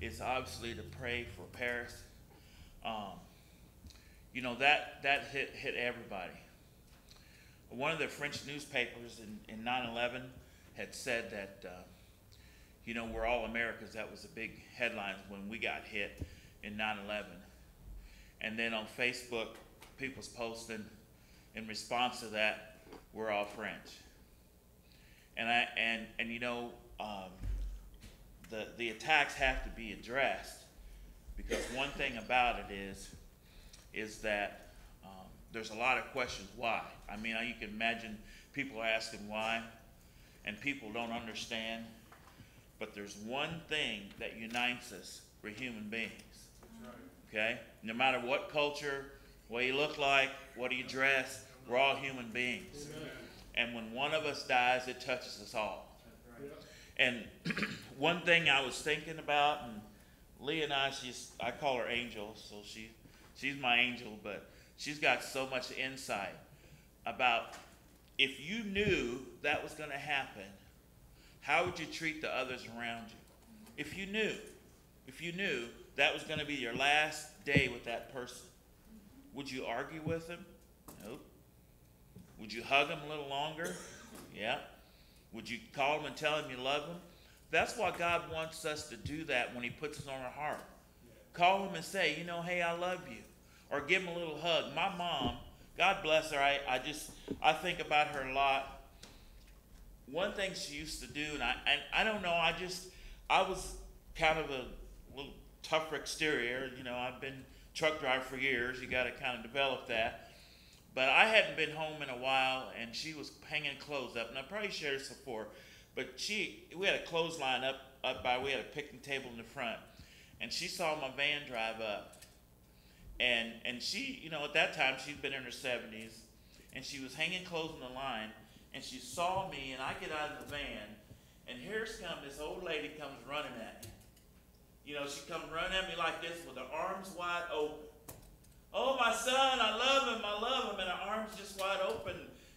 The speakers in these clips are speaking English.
is obviously to pray for Paris. Um, you know that that hit hit everybody. One of the French newspapers in, in 9/11 had said that, uh, you know, we're all Americans. That was a big headline when we got hit in 9/11. And then on Facebook, people's posting in response to that, we're all French. And I and and you know, um, the the attacks have to be addressed because one thing about it is is that um, there's a lot of questions why. I mean, you can imagine people asking why, and people don't understand. But there's one thing that unites us. We're human beings. Okay? No matter what culture, what you look like, what you dress, we're all human beings. Amen. And when one of us dies, it touches us all. And one thing I was thinking about, and Lee and I, she's I call her Angel, so she she's my angel, but she's got so much insight about if you knew that was going to happen, how would you treat the others around you? If you knew, if you knew that was going to be your last day with that person, would you argue with them? Nope. Would you hug them a little longer? Yeah. Would you call him and tell him you love him? That's why God wants us to do that when He puts us on our heart. Call him and say, you know, hey, I love you. Or give him a little hug. My mom, God bless her, I, I just, I think about her a lot. One thing she used to do, and I, and I don't know, I just, I was kind of a little tougher exterior. You know, I've been truck driver for years. You got to kind of develop that. But I hadn't been home in a while, and she was hanging clothes up. And I probably shared this before, but she, we had a clothesline up, up by, we had a picnic table in the front, and she saw my van drive up, and and she, you know, at that time she'd been in her 70s, and she was hanging clothes on the line, and she saw me, and I get out of the van, and here's come this old lady comes running at me. You know, she comes running at me like this with her arms wide open. Oh, my son, I love him, I love him, and her arms just wide open.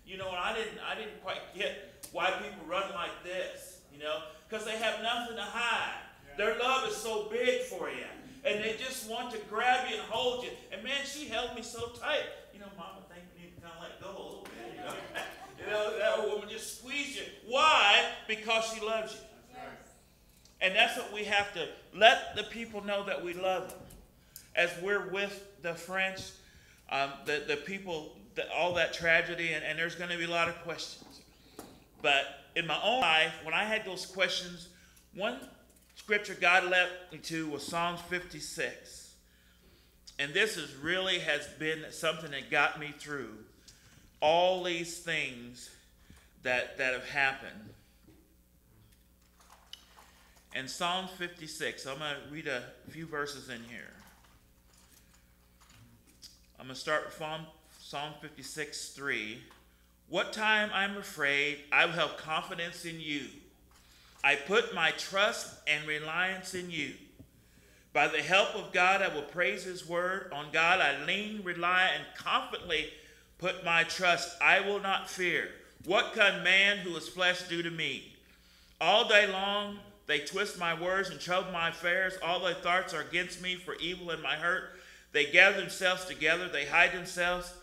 You know, and I didn't, I didn't quite get why people run like this. You know, because they have nothing to hide. Their love is so big for you. And they just want to grab you and hold you. And man, she held me so tight. You know, Mama think we need to kind of let go a little bit. You know, you know that woman just squeezed you. Why? Because she loves you. And that's what we have to let the people know that we love them. As we're with the French, um, the, the people, the, all that tragedy, and, and there's going to be a lot of questions. But in my own life, when I had those questions, one scripture God led me to was Psalms 56. And this is really has been something that got me through all these things that, that have happened. And Psalm 56, I'm going to read a few verses in here. I'm going to start with Psalm 56, 3. What time I'm afraid, I will have confidence in you. I put my trust and reliance in you. By the help of God, I will praise his word. On God, I lean, rely, and confidently put my trust. I will not fear. What can man who is flesh do to me? All day long, they twist my words and trouble my affairs. All their thoughts are against me for evil and my hurt. They gather themselves together. They hide themselves.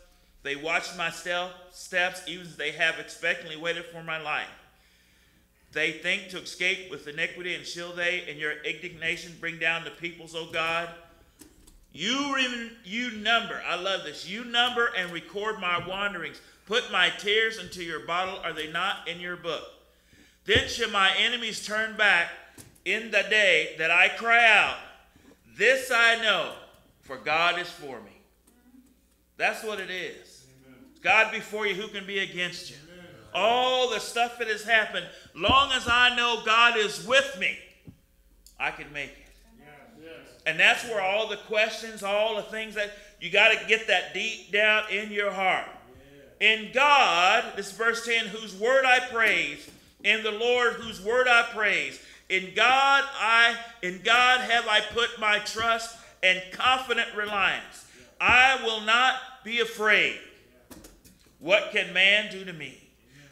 They watch my steps, even as they have expectantly waited for my life. They think to escape with iniquity, and shall they, in your indignation, bring down the peoples, O God? You, you number, I love this, you number and record my wanderings. Put my tears into your bottle. Are they not in your book? Then shall my enemies turn back in the day that I cry out. This I know, for God is for me. That's what it is. God before you, who can be against you? All the stuff that has happened, long as I know God is with me, I can make it. Yes. And that's where all the questions, all the things that you got to get that deep down in your heart. In God, this verse 10, whose word I praise, in the Lord whose word I praise. In God I in God have I put my trust and confident reliance. I will not be afraid. What can man do to me?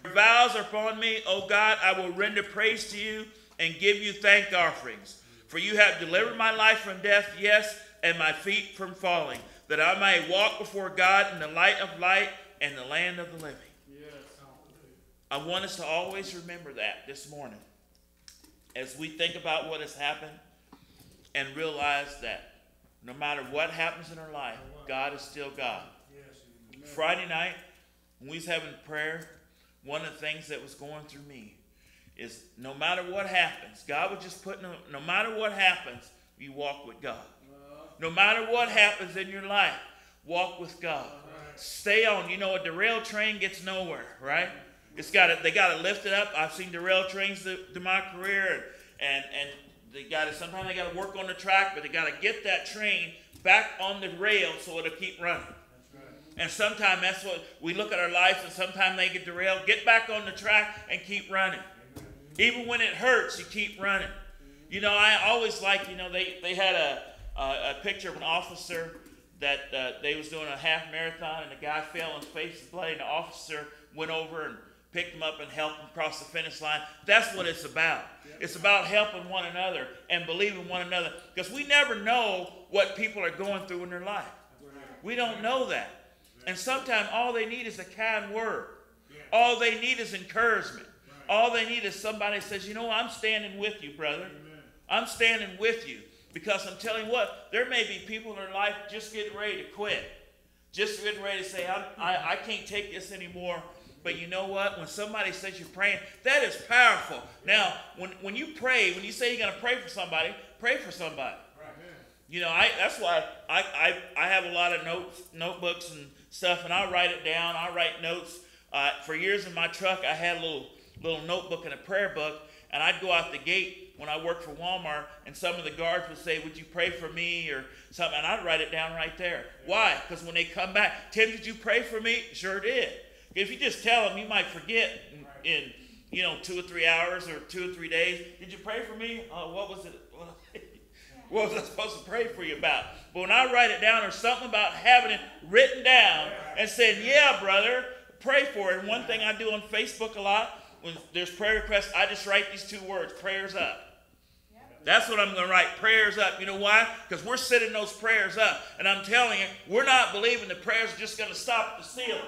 Your vows are upon me, O God, I will render praise to you and give you thank offerings. For you have delivered my life from death, yes, and my feet from falling, that I may walk before God in the light of light and the land of the living. I want us to always remember that this morning as we think about what has happened and realize that no matter what happens in our life, God is still God. Friday night, when we was having prayer, one of the things that was going through me is no matter what happens, God would just put no, no matter what happens, you walk with God. No matter what happens in your life, walk with God. Stay on. You know, a derailed train gets nowhere, right? It's got to, they got to lift it up. I've seen derailed trains through, my career, and, and they got to, sometimes they got to work on the track, but they got to get that train back on the rail so it'll keep running. And sometimes that's what we look at our lives, and sometimes they get derailed. Get back on the track and keep running. Even when it hurts, you keep running. You know, I always like, you know, they, they had a, a, a picture of an officer that uh, they was doing a half marathon, and the guy fell and his face was bloody, and the officer went over and picked them up and helped them cross the finish line. That's what it's about. It's about helping one another and believing one another because we never know what people are going through in their life. We don't know that. And sometimes all they need is a kind word. All they need is encouragement. All they need is somebody says, you know, I'm standing with you, brother. I'm standing with you. Because I'm telling you what, there may be people in their life just getting ready to quit. Just getting ready to say, I, I can't take this anymore. But you know what? When somebody says you're praying, that is powerful. Now, when, when you pray, when you say you're going to pray for somebody, pray for somebody. You know, I, that's why I, I, I have a lot of notes, notebooks and stuff, and I write it down. I write notes. Uh, for years in my truck, I had a little little notebook and a prayer book, and I'd go out the gate when I worked for Walmart, and some of the guards would say, "Would you pray for me?" or something, and I'd write it down right there. Why? Because when they come back, Tim, did you pray for me? Sure did. If you just tell them, you might forget in, you know two or three hours or two or three days. Did you pray for me? Uh, what was it? what was I supposed to pray for you about? But when I write it down, there's something about having it written down and saying, "Yeah, brother, pray for it." And one thing I do on Facebook a lot when there's prayer requests, I just write these two words: prayers up. That's what I'm going to write. Prayers up. You know why? Because we're sending those prayers up. And I'm telling you, we're not believing the prayers are just going to stop at the ceiling.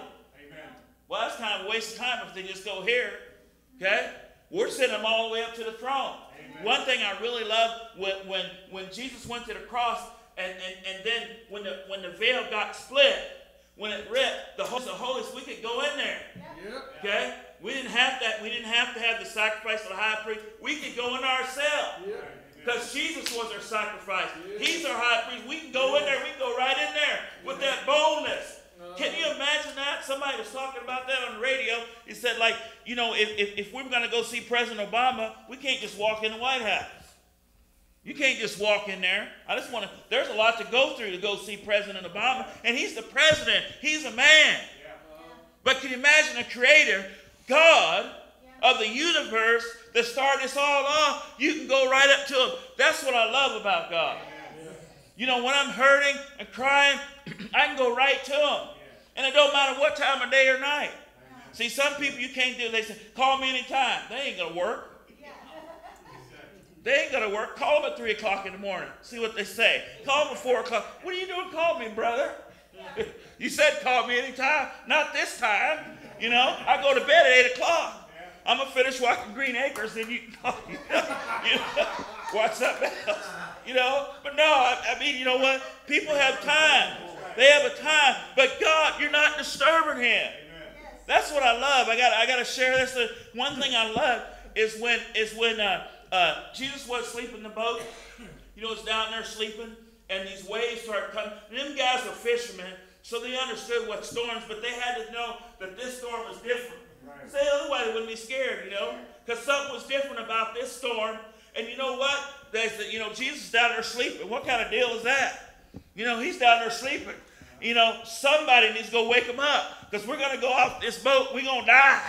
Well, that's kind of a waste of time if they just go here. Okay? We're sending them all the way up to the throne. Amen. One thing I really love when, when, when Jesus went to the cross and, and, and then when the, when the veil got split, when it ripped, the Holy of Holies, we could go in there. Yep. Okay? We didn't have that. We didn't have to have the sacrifice of the high priest. We could go in ourselves. Because Jesus was our sacrifice. He's our high priest. We can go in there. We can go right in there with that boldness. Can you imagine that? Somebody was talking about that on the radio. He said, like, you know, if, if, if we're going to go see President Obama, we can't just walk in the White House. You can't just walk in there. I just want to, there's a lot to go through to go see President Obama. And he's the president, he's a man. But can you imagine a creator, God of the universe, that started this all off? You can go right up to him. That's what I love about God. You know, when I'm hurting and crying, I can go right to them. And it don't matter what time of day or night. See, some people you can't do. They say, call me anytime. They ain't going to work. They ain't going to work. Call them at 3 o'clock in the morning. See what they say. Call them at 4 o'clock. What are you doing? Call me, brother. you said call me anytime. Not this time. You know, I go to bed at 8 o'clock. I'm to finish walking Green Acres, then you can call me. you know, watch something else. You know, but no, I, I mean, you know what? People have time. They have a time. But God, you're not disturbing him. That's what I love. I got I got to share this. one thing I love is when is when uh, uh, Jesus was sleeping in the boat. You know, it's down there sleeping, and these waves start coming. And them guys were fishermen, so they understood what storms, but they had to know that this storm was different. Right. Say otherwise, they wouldn't be scared, you know, because something was different about this storm. And you know what? They said, you know, Jesus is down there sleeping. What kind of deal is that? You know, he's down there sleeping. You know, somebody needs to go wake him up because we're going to go off this boat. We're going to die.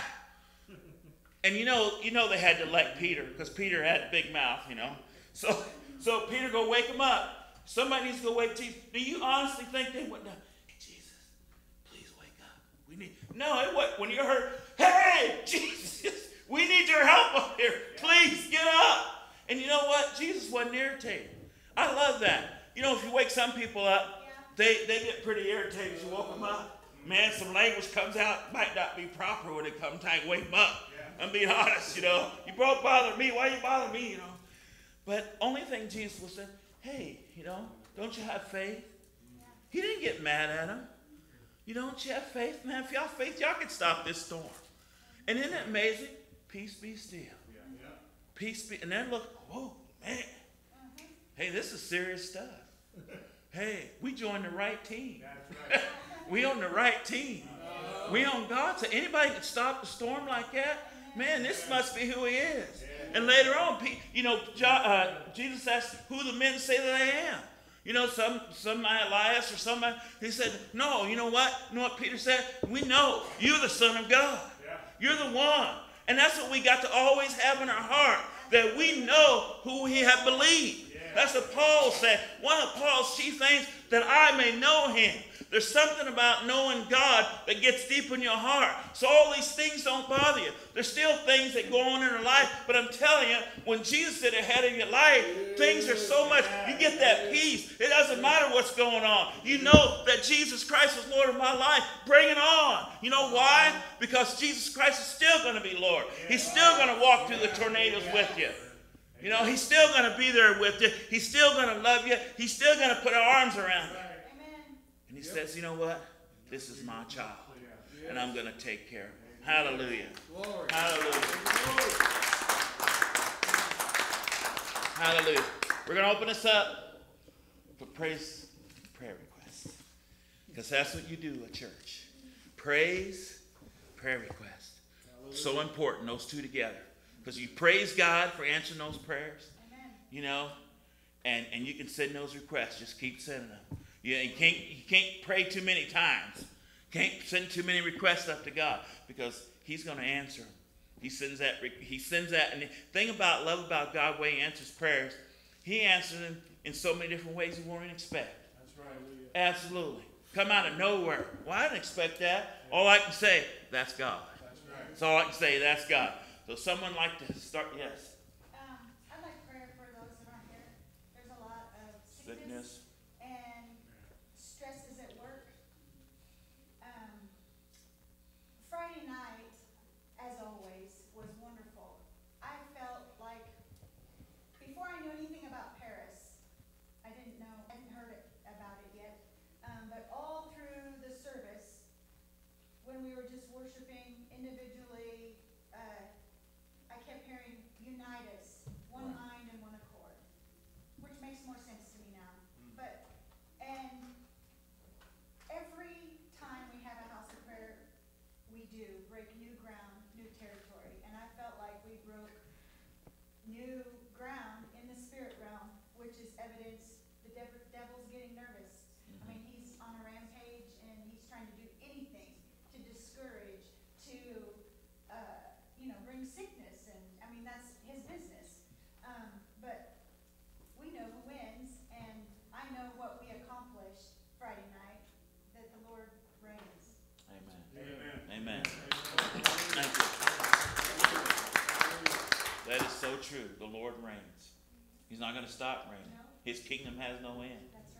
And you know, you know they had to let Peter because Peter had a big mouth, you know. So, so Peter go wake him up. Somebody needs to go wake Jesus. Do you honestly think they would? Hey, Jesus, please wake up. We need. No, it what when you heard, hey, Jesus, we need your help up here. Please get up. And you know what? Jesus wasn't irritated. I love that. You know, if you wake some people up, they, they get pretty irritated. You woke them up. Man, some language comes out, might not be proper when it comes time to wake them up. I'm being honest, you know. You both bother me. Why you bother me, you know? But only thing Jesus was saying, hey, you know, don't you have faith? He didn't get mad at him. You don't you have faith, man? If y'all have faith, y'all can stop this storm. And isn't it amazing? Peace be still. Peace be. And then look, whoa, man. Uh-huh. Hey, this is serious stuff. Hey, we joined the right team. we on the right team. We on God. So anybody can stop the storm like that? Man, this must be who he is. And later on, you know, uh, Jesus asked, who the men say that I am? You know, some some Elias or somebody, he said, No, you know what? You know what Peter said? We know you're the Son of God. Yeah. You're the one. And that's what we got to always have in our heart. That we know who we have believed. That's what Paul said. One of Paul's chief things that I may know him. There's something about knowing God that gets deep in your heart. So all these things don't bother you. There's still things that go on in your life, but I'm telling you, when Jesus is ahead of your life, things are so much. You get that peace. It doesn't matter what's going on. You know that Jesus Christ is Lord of my life. Bring it on. You know why? Because Jesus Christ is still going to be Lord. He's still going to walk through the tornadoes with you. You know, he's still going to be there with you. He's still going to love you. He's still going to put our arms around you. And he says, you know what? This is my child. And I'm going to take care of him. Hallelujah. Glory. Hallelujah. Hallelujah. We're going to open this up for praise prayer requests. Because that's what you do at church. Praise, prayer request. So important, those two together. Because you praise God for answering those prayers. Amen. You know, and, and you can send those requests. Just keep sending them. You, you, can't, you can't pray too many times. Can't send too many requests up to God because He's going to answer them. He sends that. He sends that. And the thing about love about God, way He answers prayers, He answers them in so many different ways you won't expect. That's right. Absolutely. Come out of nowhere. Well, I didn't expect that. All I can say, that's God. That's right. That's all I can say. That's God. So someone like to start. Yes. you true. The Lord reigns. He's not going to stop reigning. His kingdom has no end.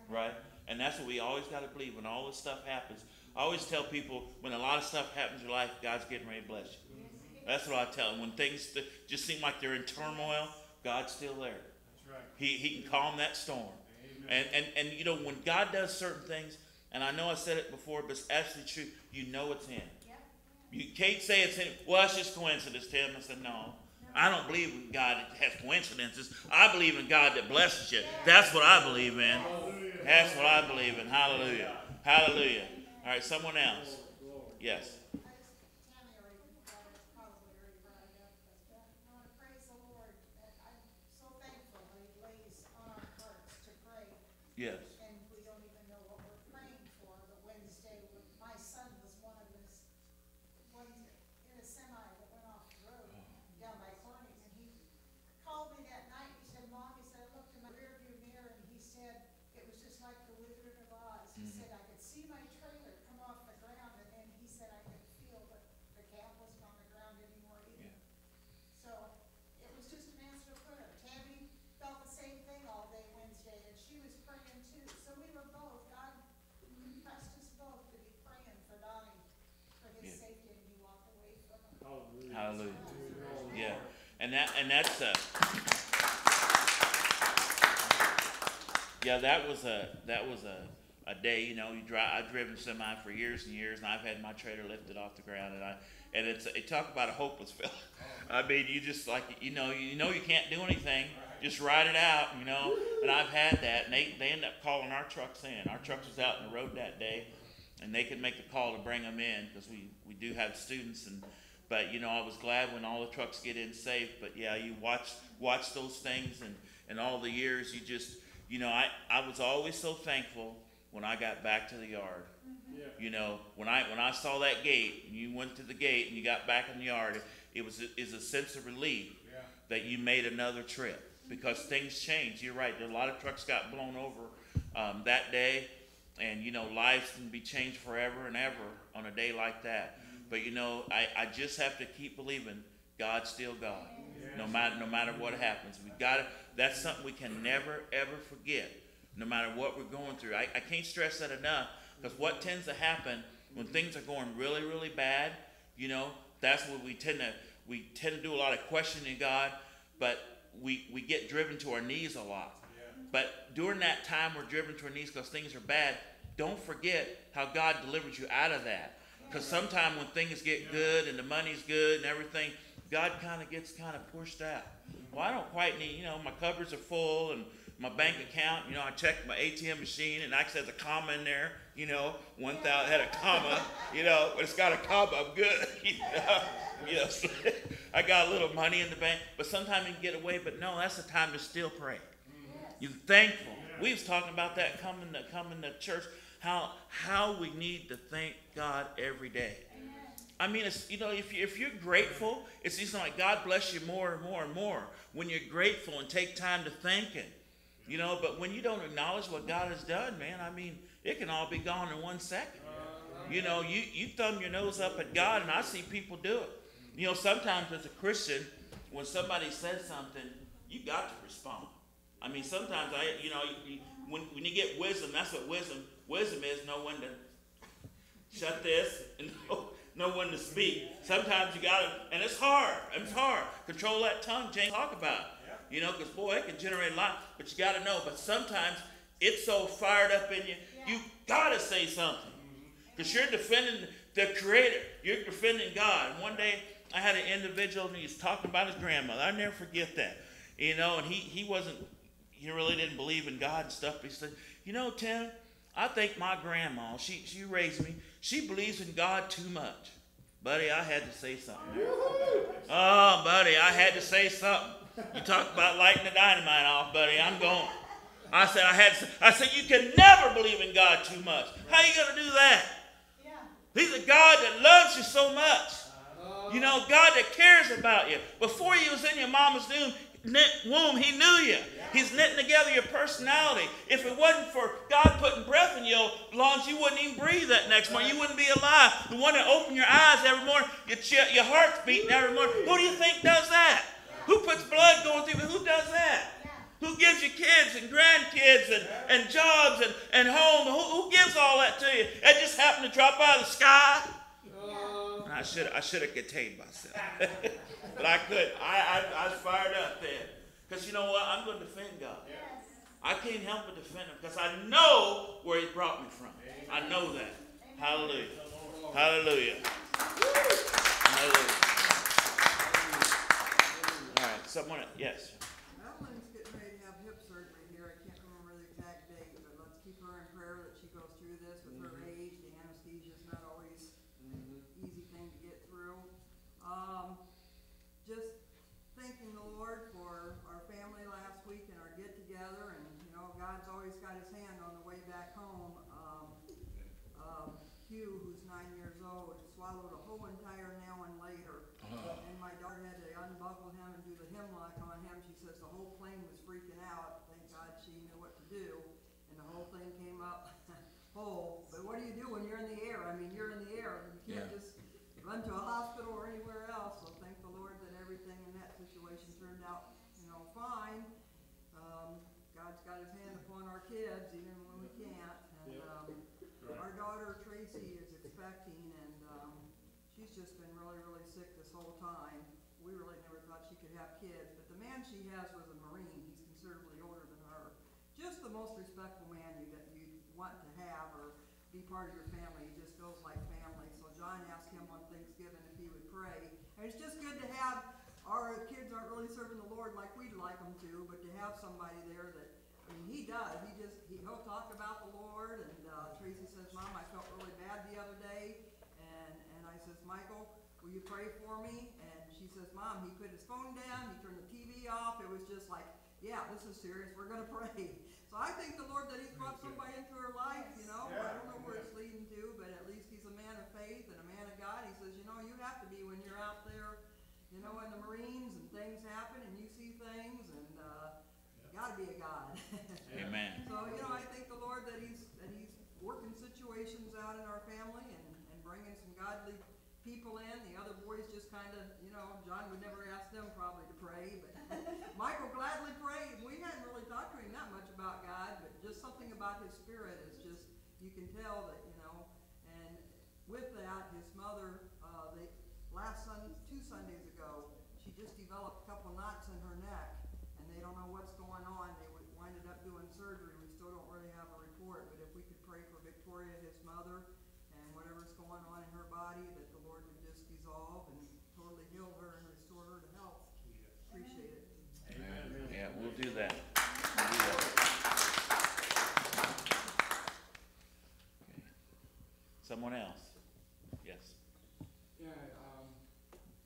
Right. right. And that's what we always got to believe when all this stuff happens. I always tell people when a lot of stuff happens in your life, God's getting ready to bless you. That's what I tell them. When things just seem like they're in turmoil, God's still there. Right. He, he can calm that storm. And, and, and, you know, when God does certain things, and I know I said it before, but it's absolutely true, you know it's Him. Yep. You can't say it's Him. Well, it's just coincidence, Tim. I said, no. I don't believe in God that has coincidences. I believe in God that blesses you. That's what I believe in. That's what I believe in. Hallelujah. Hallelujah. All right, someone else. Yes. Yes. And that and that's a yeah that was a that was a, a day you know you drive I've driven semi for years and years and I've had my trailer lifted off the ground and I and it's it talk about a hopeless feeling. I mean you just like you know you know you can't do anything just ride it out you know and I've had that and they they end up calling our trucks in our trucks was out in the road that day and they could make the call to bring them in because we we do have students and but you know I was glad when all the trucks get in safe. But yeah, you watch watch those things and and all the years you just you know I I was always so thankful when I got back to the yard. You know when I when I saw that gate and you went to the gate and you got back in the yard, it was is a sense of relief that you made another trip because things change. You're right. A lot of trucks got blown over um, that day, and you know lives can be changed forever and ever on a day like that. But you know, I, I just have to keep believing God's still God. No matter no matter what happens. We gotta that's something we can never ever forget, no matter what we're going through. I, I can't stress that enough. Because what tends to happen when things are going really, really bad, you know, that's what we tend to we tend to do a lot of questioning God, but we, we get driven to our knees a lot. But during that time we're driven to our knees because things are bad, don't forget how God delivered you out of that. Because sometimes when things get good and the money's good and everything, God kind of gets kind of pushed out. Well, I don't quite need, you know, my cupboards are full and my bank account, you know, I checked my ATM machine and actually has a comma in there, you know, one thousand had a comma, you know, but it's got a comma, I'm good, you know. Yes, I got a little money in the bank, but sometimes you can get away. But no, that's the time to still pray. Mm-hmm. You're thankful. We was talking about that coming to coming to church. How how we need to thank God every day. I mean, it's you know, if you if you're grateful, it's just like God bless you more and more and more when you're grateful and take time to thank Him. You know, but when you don't acknowledge what God has done, man, I mean, it can all be gone in one second. You know, you you thumb your nose up at God, and I see people do it. You know, sometimes as a Christian, when somebody says something, you got to respond. I mean, sometimes I, you know, when, when you get wisdom, that's what wisdom, wisdom is no one to shut this and no, know when to speak. Sometimes you gotta, and it's hard, it's hard. Control that tongue, James talk about. You know, because boy, it can generate a lot, but you gotta know. But sometimes it's so fired up in you, you gotta say something. Mm-hmm. Because you're defending the Creator. You're defending God. And one day, I had an individual, and he was talking about his grandmother. I never forget that. You know, and he, he wasn't, he really didn't believe in God and stuff. But he said, you know, Tim, I think my grandma, she, she raised me, she believes in God too much. Buddy, I had to say something. Oh, buddy, I had to say something. You talk about lighting the dynamite off, buddy. I'm going. I said, I had. To, I said, you can never believe in God too much. How you gonna do that? Yeah. He's a God that loves you so much. You know, God that cares about you. Before you was in your mama's womb, womb, He knew you. He's knitting together your personality. If it wasn't for God putting breath in your lungs, you wouldn't even breathe that next morning. You wouldn't be alive. The one that opened your eyes every morning, your, your heart's beating every morning. Who do you think does that? Who puts blood going through? Who does that? Who gives you kids and grandkids and, and jobs and, and home? Who, who gives all that to you? It just happened to drop out of the sky. I should I should have contained myself, but I couldn't. I, I I was fired up there because you know what? I'm going to defend God. I can't help but defend Him because I know where He brought me from. I know that. Hallelujah. Hallelujah. Hallelujah. All right. Someone. Yes. Evelyn's getting ready to have hip surgery here. I can't remember the exact date, but let's keep her in prayer that she goes through this with her age. The anesthesia's not always easy thing to get through. Um, just thanking the Lord for our family last week and our get together and, you know, God's always got his hand on the way back home. Um, um, Hugh, who's nine years old, swallowed a whole entire nail and later. And my daughter had to unbuckle him and do the hemlock on him. She says the whole plane was freaking out. Thank God she knew what to do. And the whole thing came up whole. But what do you do when you're in the air? I mean, you're in the air. You can't Yeah. just run to a hospital or anywhere else. So thank the Lord that everything in that situation turned out, you know, fine. Um, God's got his hand upon our kids even when we can't. And, um, our daughter Tracy is expecting and, this whole time. We really never thought she could have kids, but the man she has was a Marine, he's considerably older than her. Just the most respectful man you, that you want to have or be part of your family, he just feels like family. So John asked him on Thanksgiving if he would pray. And it's just good to have, our kids aren't really serving the Lord like we'd like them to, but to have somebody there that, I mean, he does, he just, he, he'll talk about the Lord, and, uh, Tracy says, Mom, I felt really bad the other day, and, and I says, Michael, will you pray for me? And she says, Mom, he put his phone down, he turned the TV off, it was just like, yeah, this is serious, we're gonna pray. So I thank the Lord that he's brought somebody into her life, you know, I don't know where it's leading to, but at least he's a man of faith and a man of God, he says, you know, you have to be when you're out there, you know, in the Marines and things happen and you see things and, uh, you gotta be a God. Amen. So, you know, I thank the Lord that he's, that he's working situations out in our family and, and bringing some godly people in. The other boys just kinda, you know, John would never ask them probably to pray, but Michael gladly prayed. We hadn't really talked to him that much about God, but just something about his spirit is just, you can tell that, you know, and with that, his mother, uh, they, last Sun, two Sundays ago, she just developed a couple knots in her neck, and they don't know what's going on. They winded up doing surgery. We still don't really have a report, but if we could pray for Victoria, his mother, and whatever's going on in her body, that the Lord would just dissolve and totally heal her and restore her to health. Appreciate it. Yeah, we'll do that. We'll do that. Okay. Someone else? Yes. Yeah, um,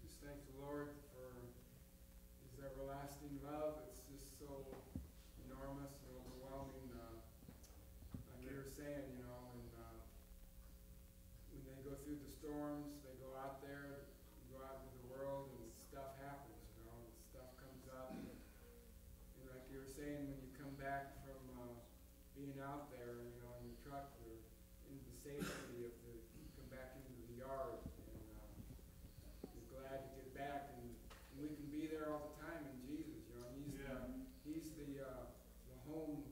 just thank the Lord for His everlasting love. It's just so enormous and overwhelming. Uh, like you were saying, you know, and uh, when they go through the storms, they go out there, go out into the world, and stuff happens. You know, and stuff comes up. And, and like you were saying, when you come back from uh, being out there, you know, in your truck or in the safety of the, you come back into the yard, and uh, you're glad to get back, and, and we can be there all the time in Jesus. You know, He's the He's the uh, the home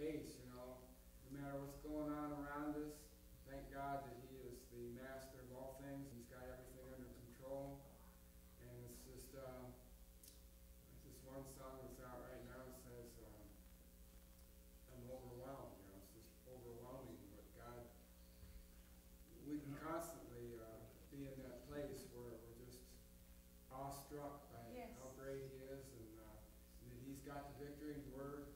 base. You know, no matter what's going on around us, thank God that He is the master of all things. He's got everything under control, and it's just uh, there's this one song that's out right now that says. Um, I'm overwhelmed, you know, it's just overwhelming what God, we can constantly, uh, be in that place where we're just awestruck by Yes. how great He is and, uh, and that He's got the victory and we're,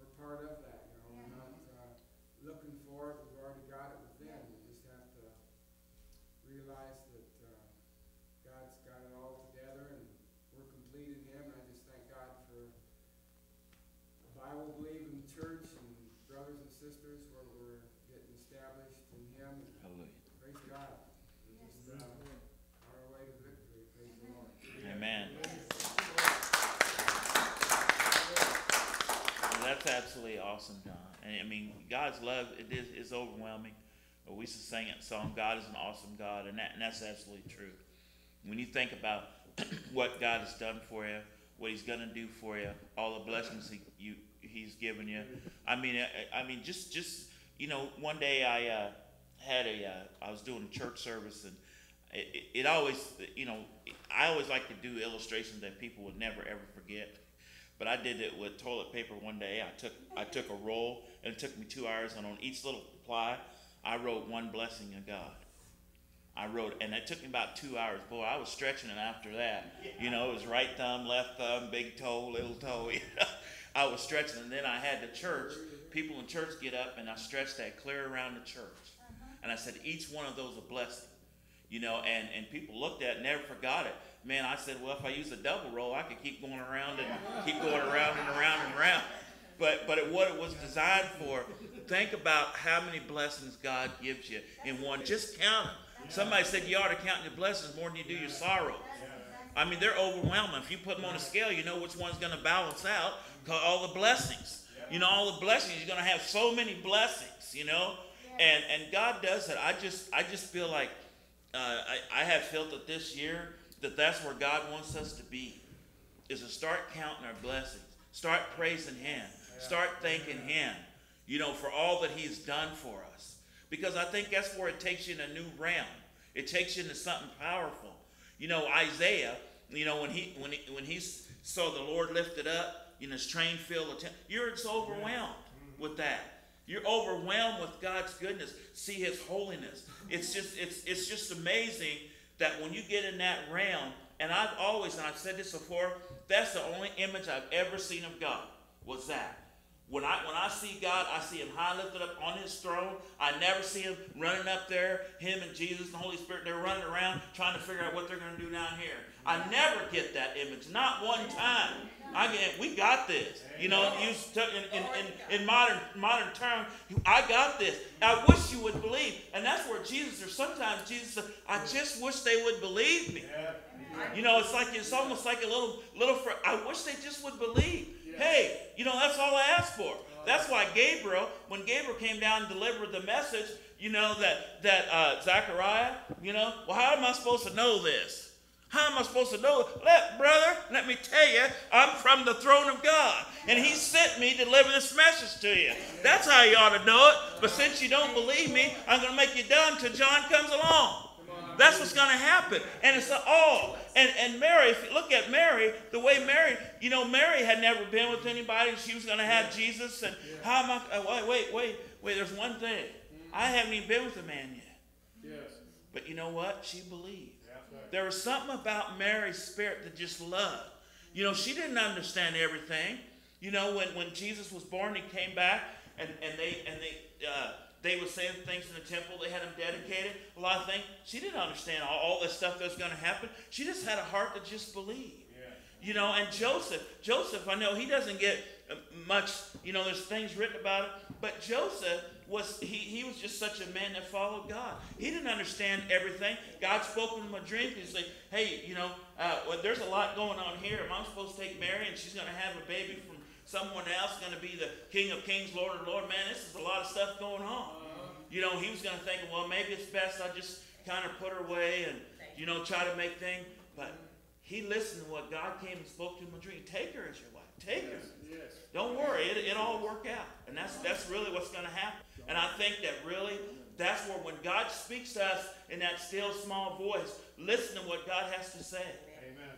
we're part of that, you know, we're Yeah. not, uh, looking for it, we've already got it within, we just have to realize that, uh, God's got it all together and we're complete in Him, and I just thank God for a Bible believing church and brothers and sisters where we're getting established in Him. and Hallelujah. Praise God. We're just, uh, on our way to victory. Praise the Lord. Amen. Well, that's John. And I mean, God's love it is, is overwhelming. Uh, We used to sing that song, "God is an awesome God," and that and that's absolutely true. When you think about what God has done for you, what He's gonna do for you, all the blessings He you He's given you. I mean, I, I mean, just just you know, one day I uh, had a uh, I was doing a church service and it, it, it always you know I always like to do illustrations that people would never ever forget. But I did it with toilet paper one day. I took I took a roll and it took me two hours, and on each little ply, I wrote one blessing of God. I wrote, and it took me about two hours. Boy, I was stretching it after that. You know, it was right thumb, left thumb, big toe, little toe. You know? I was stretching, and then I had the church. People in church get up, and I stretched that clear around the church. Uh-huh. And I said, each one of those a blessing. You know, and, and people looked at it, never forgot it. Man, I said, well, if I use a double roll, I could keep going around and keep going around and around and around. But but it, what it was designed for, think about how many blessings God gives you in one. Just count them. Somebody said you ought to count your blessings more than you do your sorrows. I mean, they're overwhelming. If you put them on a scale, you know which one's going to balance out all the blessings. You know, all the blessings. You're going to have so many blessings. You know, and and God does it. I just I just feel like uh, I I have felt it this year that that's where God wants us to be, is to start counting our blessings, start praising Him, start thanking Him. You know, for all that He's done for us. Because I think that's where it takes you in a new realm. It takes you into something powerful. You know, Isaiah, you know, when he when he when he saw the Lord lifted up, you know, his train filled the temple, you're overwhelmed with that. You're overwhelmed with God's goodness. See his holiness. It's just it's it's just amazing that when you get in that realm, and I've always, and I've said this before, that's the only image I've ever seen of God. Was that. When I when I see God, I see him high lifted up on his throne. I never see him running up there, him and Jesus and the Holy Spirit, they're running around trying to figure out what they're going to do down here. I never get that image, not one time. I get, we got this. You know, in, in, in, in modern modern terms, I got this. I wish you would believe, and that's where Jesus. Or sometimes Jesus said, "I just wish they would believe me." You know, it's like it's almost like a little little. Fr- I wish they just would believe. Hey, you know, that's all I asked for. That's why Gabriel, when Gabriel came down and delivered the message, you know that that uh, Zechariah, you know, well, how am I supposed to know this? How am I supposed to know? Let brother, let me tell you, I'm from the throne of God, and He sent me to deliver this message to you. That's how you ought to know it. But since you don't believe me, I'm going to make you dumb till John comes along. That's what's going to happen. And it's all. And, and Mary, if you look at Mary, the way Mary, you know, Mary had never been with anybody. She was going to have Jesus. And how am I? Uh, wait, wait, wait, wait. There's one thing. I haven't even been with a man yet. Yes. But you know what? She believed. There was something about Mary's spirit that just loved. You know, she didn't understand everything. You know, when, when Jesus was born, he came back and, and they and they uh, they were saying things in the temple. They had him dedicated. A lot of things. She didn't understand all, all this stuff that was going to happen. She just had a heart to just believe. You know, and Joseph, Joseph, I know he doesn't get uh, much, you know, there's things written about it, but Joseph was, he, he was just such a man that followed God. He didn't understand everything. God spoke to him a dream. He said, hey, you know, uh, well, there's a lot going on here. Am I supposed to take Mary and she's going to have a baby from someone else going to be the King of Kings, Lord of Lord. Man, this is a lot of stuff going on. You know, he was going to think, well, maybe it's best I just kind of put her away and, you know, try to make things. But he listened to what God came and spoke to him in a dream. Take her as your wife. Take her. Yes. Don't worry, it, it all work out. And that's that's really what's going to happen. And I think that really that's where when God speaks to us in that still small voice, listen to what God has to say.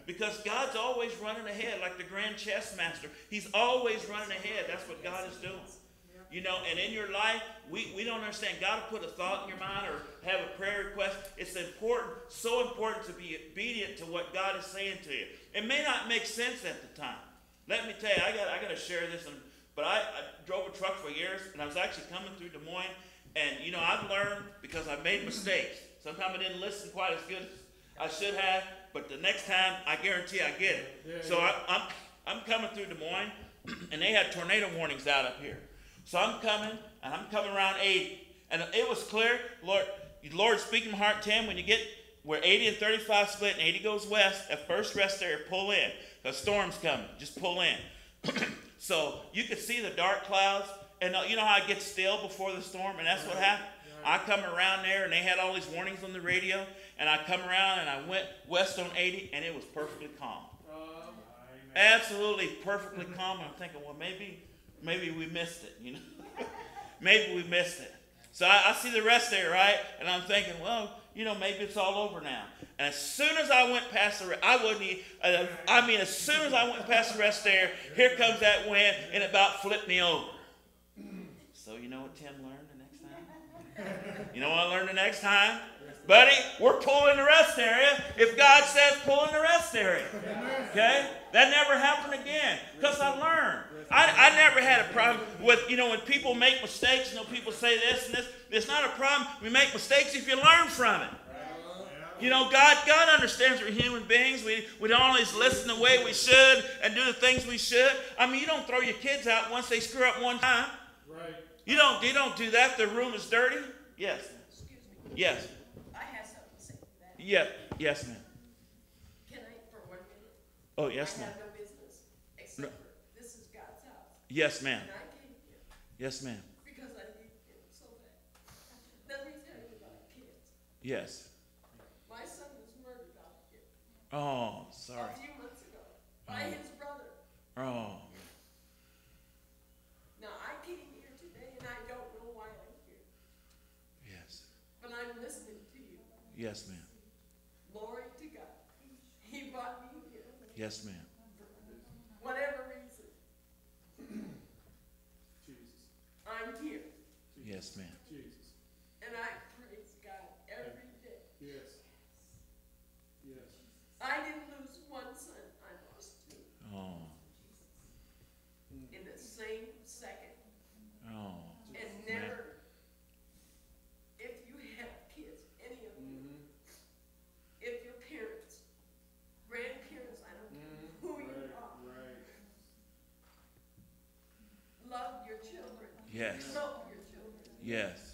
Because God's always running ahead, like the grand chess master. He's always running ahead. That's what God is doing. You know, and in your life, we, we don't understand. God will put a thought in your mind or have a prayer request. It's important, so important to be obedient to what God is saying to you. It may not make sense at the time. Let me tell you, I got I got to share this. And, but I, I drove a truck for years, and I was actually coming through Des Moines. And you know, I've learned because I've made mistakes. Sometimes I didn't listen quite as good as I should have but the next time I guarantee I get it. Yeah, so yeah. I, I'm I'm coming through Des Moines, and they had tornado warnings out up here. So I'm coming, and I'm coming around 80, and it was clear. Lord, Lord, speak my heart, Tim. When you get where 80 and 35 split, and 80 goes west, at first rest there, pull in. The storm's coming. Just pull in. so you could see the dark clouds, and uh, you know how it gets still before the storm, and that's what happened. I come around there, and they had all these warnings on the radio, and I come around and I went west on 80, and it was perfectly calm. Absolutely perfectly calm. And I'm thinking, well, maybe, maybe we missed it, you know. maybe we missed it. So I, I, see the rest there, right? And I'm thinking, well, you know, maybe it's all over now. And as soon as I went past the, I wouldn't. Uh, I mean, as soon as I went past the rest there, here comes that wind, and it about flipped me over. So you know what Tim learned the next time? You know what I learned the next time? Buddy, we're pulling the rest area. If God says pull in the rest area. Okay? That never happened again. Because I learned. I, I never had a problem with, you know, when people make mistakes, you know, people say this and this. It's not a problem. We make mistakes if you learn from it. You know, God, God understands we're human beings. We, we don't always listen the way we should and do the things we should. I mean, you don't throw your kids out once they screw up one time. Right. You don't, you don't do that. The room is dirty. Yes. Excuse me. Yep. yes, ma'am. Can I, for one minute? Oh, yes, I ma'am. have no business, No. except for, this is God's house, Yes, ma'am. and I came here Yes, ma'am. because I need him so bad. Let me tell you about kids, Yes. my son was murdered out here Oh, sorry. a few months ago by oh. his brother. Oh, Now, I came here today and I don't know why I'm here, yes. but I'm listening to you, Yes, ma'am. Yes, ma'am. Whatever reason. Jesus. I'm here. Jesus. Yes, ma'am. Jesus. And I praise God every day. Yes. Yes. yes. I Yes. Yes.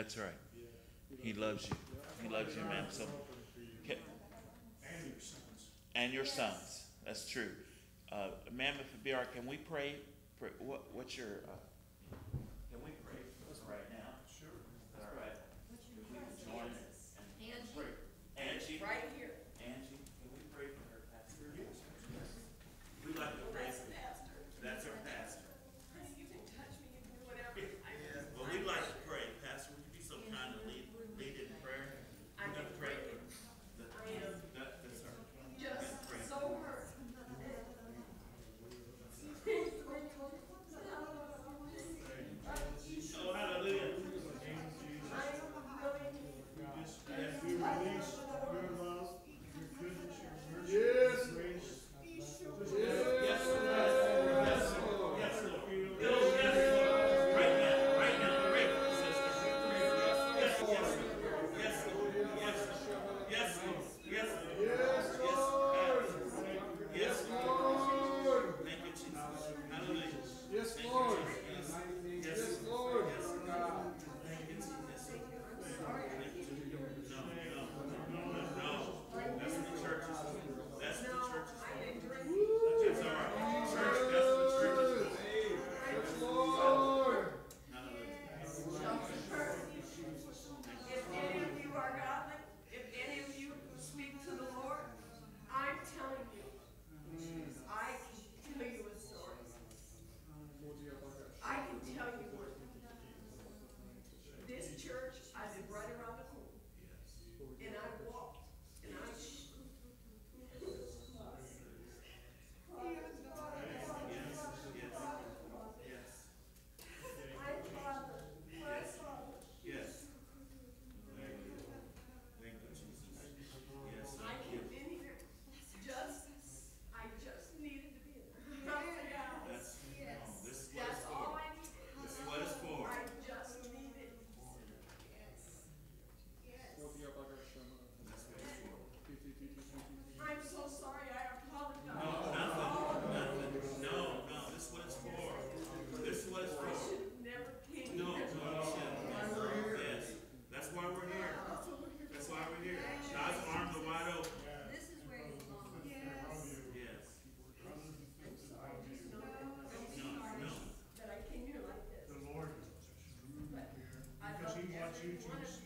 That's right. He loves you. He loves you, man. So, okay. and your sons. That's true. Uh, Mammoth BR, can we pray? pray what, what's your. Uh, you to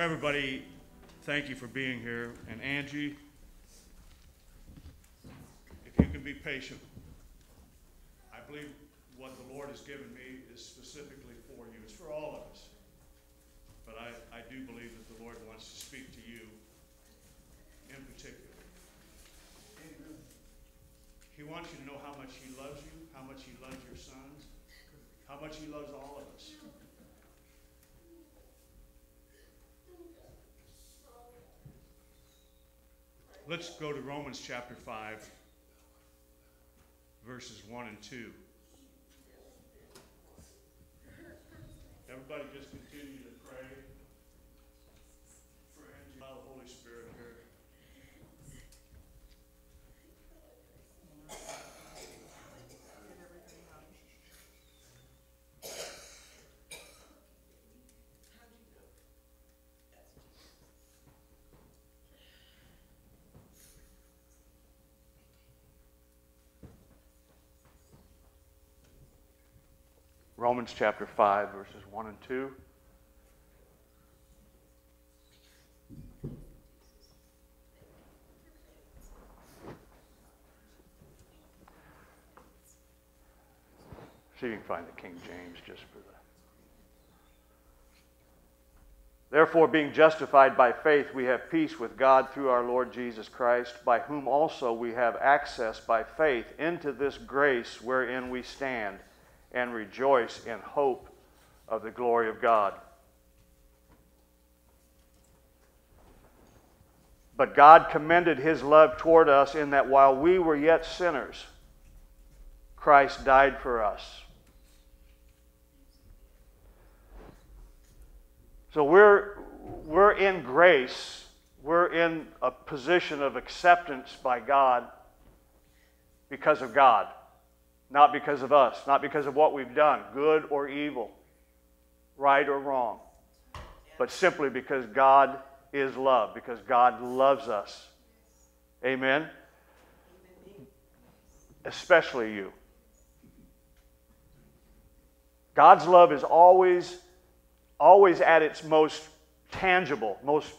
For everybody, thank you for being here. And Angie, if you can be patient, I believe what the Lord has given me is specifically for you. It's for all of us. But I, I do believe that the Lord wants to speak to you in particular. He wants you to know how much He loves you, how much He loves your sons, how much He loves all of us. Let's go to Romans chapter 5, verses 1 and 2. Everybody just continue to pray for Angie, allow the Holy Spirit here. Get everything up. Romans chapter 5, verses 1 and 2. See if you can find the King James just for the. Therefore, being justified by faith, we have peace with God through our Lord Jesus Christ, by whom also we have access by faith into this grace wherein we stand and rejoice in hope of the glory of God. But God commended his love toward us in that while we were yet sinners, Christ died for us. So we're, we're in grace, we're in a position of acceptance by God because of God not because of us, not because of what we've done, good or evil, right or wrong, but simply because God is love, because God loves us. Amen? Especially you. God's love is always, always at its most tangible, most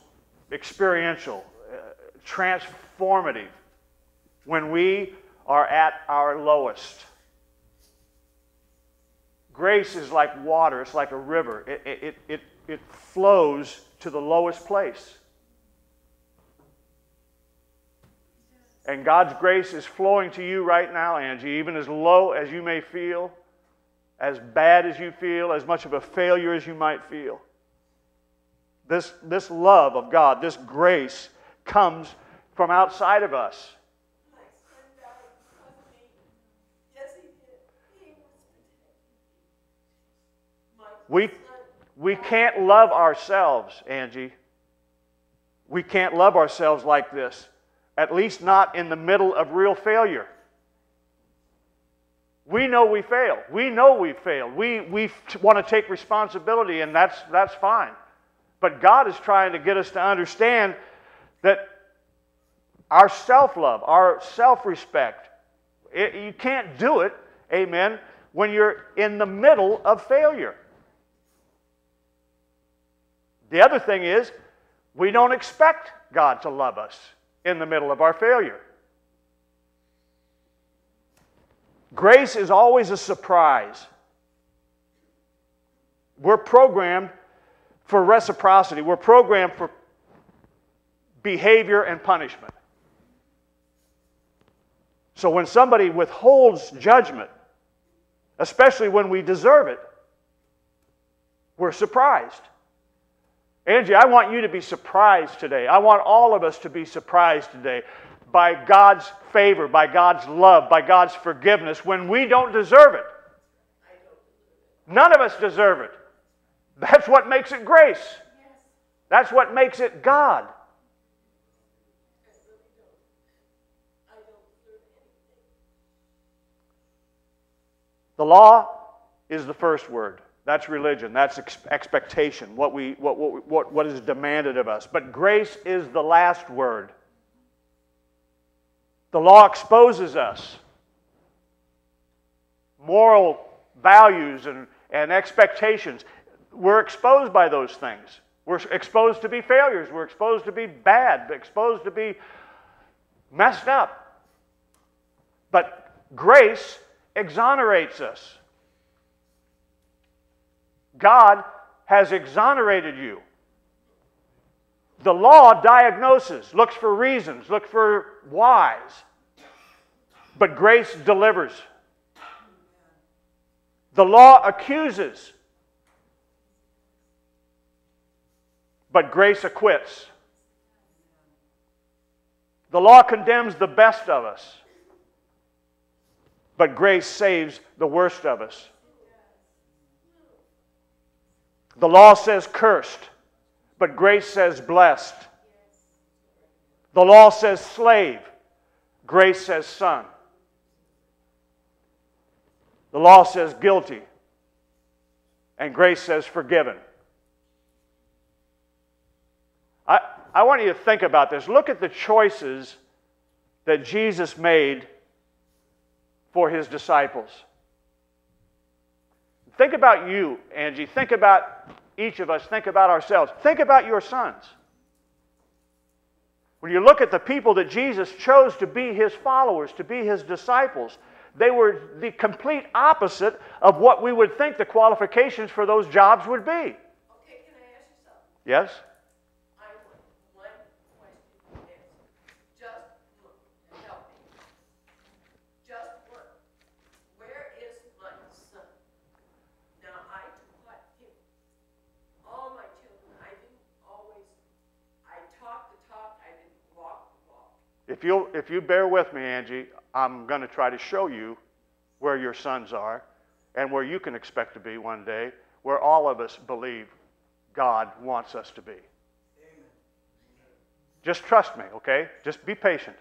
experiential, uh, transformative when we are at our lowest. Grace is like water, it's like a river. It, it, it, it flows to the lowest place. And God's grace is flowing to you right now, Angie, even as low as you may feel, as bad as you feel, as much of a failure as you might feel. This, this love of God, this grace, comes from outside of us. My son died because of me. Yes, he did. He was protecting me. My We, we can't love ourselves, Angie. We can't love ourselves like this, at least not in the middle of real failure. We know we fail. We know we failed. We, we want to take responsibility, and that's, that's fine. But God is trying to get us to understand that our self love, our self respect, you can't do it, amen, when you're in the middle of failure. The other thing is, we don't expect God to love us in the middle of our failure. Grace is always a surprise. We're programmed for reciprocity, we're programmed for behavior and punishment. So when somebody withholds judgment, especially when we deserve it, we're surprised. Angie, I want you to be surprised today. I want all of us to be surprised today by God's favor, by God's love, by God's forgiveness when we don't deserve it. None of us deserve it. That's what makes it grace. That's what makes it God. The law is the first word. That's religion. That's ex- expectation, what, we, what, what, what, what is demanded of us. But grace is the last word. The law exposes us. Moral values and, and expectations. We're exposed by those things. We're exposed to be failures. We're exposed to be bad, exposed to be messed up. But grace exonerates us. God has exonerated you. The law diagnoses, looks for reasons, looks for whys. But grace delivers. The law accuses, but grace acquits. The law condemns the best of us, but grace saves the worst of us. The law says cursed, but grace says blessed. The law says slave, grace says son. The law says guilty, and grace says forgiven. I, I want you to think about this. Look at the choices that Jesus made for his disciples. Think about you, Angie. Think about each of us. Think about ourselves. Think about your sons. When you look at the people that Jesus chose to be his followers, to be his disciples, they were the complete opposite of what we would think the qualifications for those jobs would be. Okay, can I ask you something? Yes? I want one question answered. Just look and help me. Just look. Where is my son? Now, I taught him. All my children, I didn't always, I talked the talk, I didn't walk the walk. If you if you bear with me, Angie, I'm going to try to show you where your sons are and where you can expect to be one day, where all of us believe God wants us to be. Just trust me, okay? Just be patient.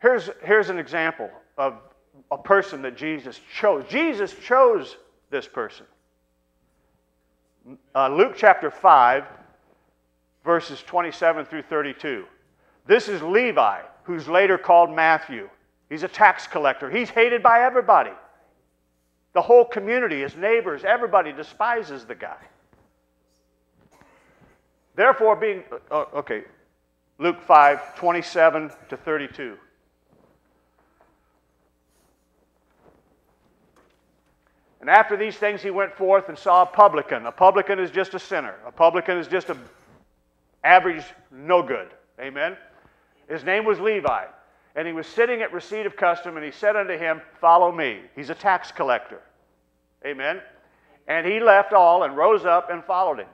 Here's, here's an example of a person that Jesus chose. Jesus chose this person. Uh, Luke chapter 5, verses 27 through 32. This is Levi, who's later called Matthew. He's a tax collector. He's hated by everybody. The whole community, his neighbors, everybody despises the guy. Therefore, being, oh, okay, Luke 5, 27 to 32. And after these things, he went forth and saw a publican. A publican is just a sinner. A publican is just a average no good. Amen. His name was Levi, and he was sitting at receipt of custom, and he said unto him, Follow me. He's a tax collector. Amen. And he left all and rose up and followed him.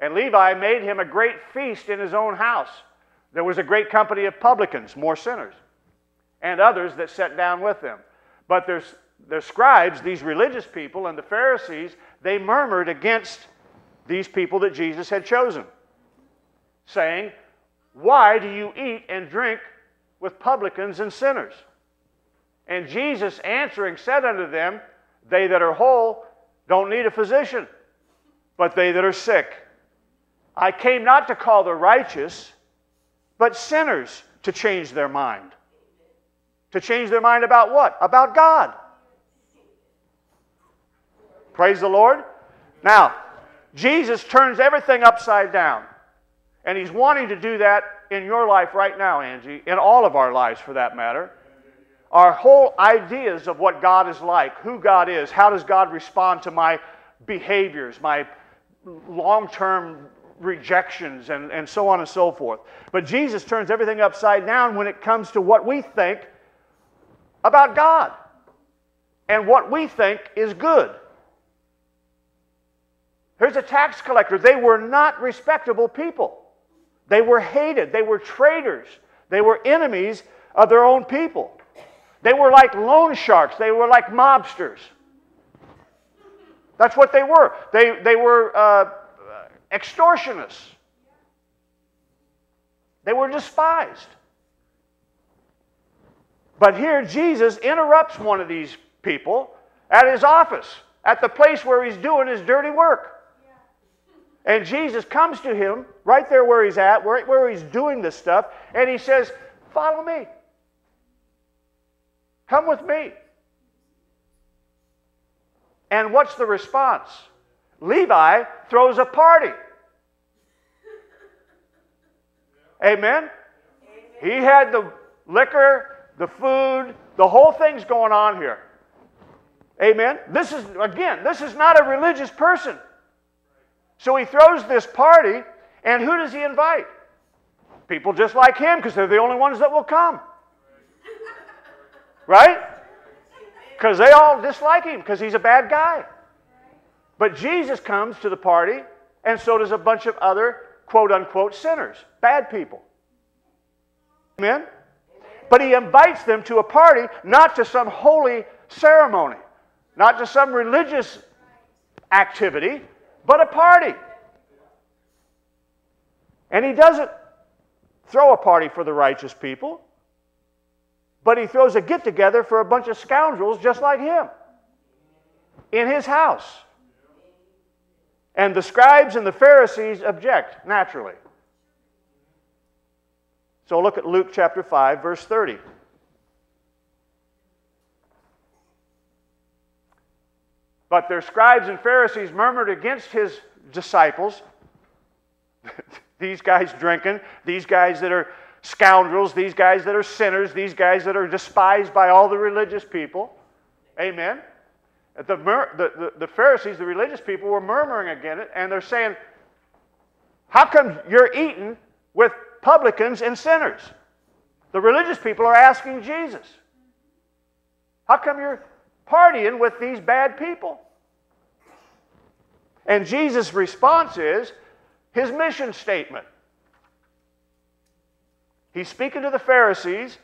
And Levi made him a great feast in his own house. There was a great company of publicans, more sinners, and others that sat down with them. But there's the scribes, these religious people, and the Pharisees, they murmured against these people that Jesus had chosen, saying, Why do you eat and drink with publicans and sinners? And Jesus answering said unto them, They that are whole don't need a physician, but they that are sick. I came not to call the righteous, but sinners to change their mind. To change their mind about what? About God. Praise the Lord. Now, Jesus turns everything upside down. And he's wanting to do that in your life right now, Angie, in all of our lives for that matter. Our whole ideas of what God is like, who God is, how does God respond to my behaviors, my long term rejections, and, and so on and so forth. But Jesus turns everything upside down when it comes to what we think about God and what we think is good. Here's a tax collector. They were not respectable people. They were hated. They were traitors. They were enemies of their own people. They were like loan sharks. They were like mobsters. That's what they were. They, they were uh, extortionists. They were despised. But here, Jesus interrupts one of these people at his office, at the place where he's doing his dirty work. And Jesus comes to him right there where he's at, right where he's doing this stuff, and he says, Follow me. Come with me. And what's the response? Levi throws a party. Amen? He had the liquor, the food, the whole thing's going on here. Amen? This is, again, this is not a religious person. So he throws this party, and who does he invite? People just like him, because they're the only ones that will come. Right? Because they all dislike him, because he's a bad guy. But Jesus comes to the party, and so does a bunch of other quote unquote sinners, bad people. Amen? But he invites them to a party, not to some holy ceremony, not to some religious activity, but a party. And he doesn't throw a party for the righteous people, but he throws a get together for a bunch of scoundrels just like him in his house. And the scribes and the Pharisees object, naturally. So look at Luke chapter 5, verse 30. But their scribes and Pharisees murmured against his disciples. these guys drinking, these guys that are scoundrels, these guys that are sinners, these guys that are despised by all the religious people. Amen. The, the, the, Pharisees, the religious people, were murmuring against it, and they're saying, How come you're eating with publicans and sinners? The religious people are asking Jesus, How come you're partying with these bad people? And Jesus' response is his mission statement. He's speaking to the Pharisees,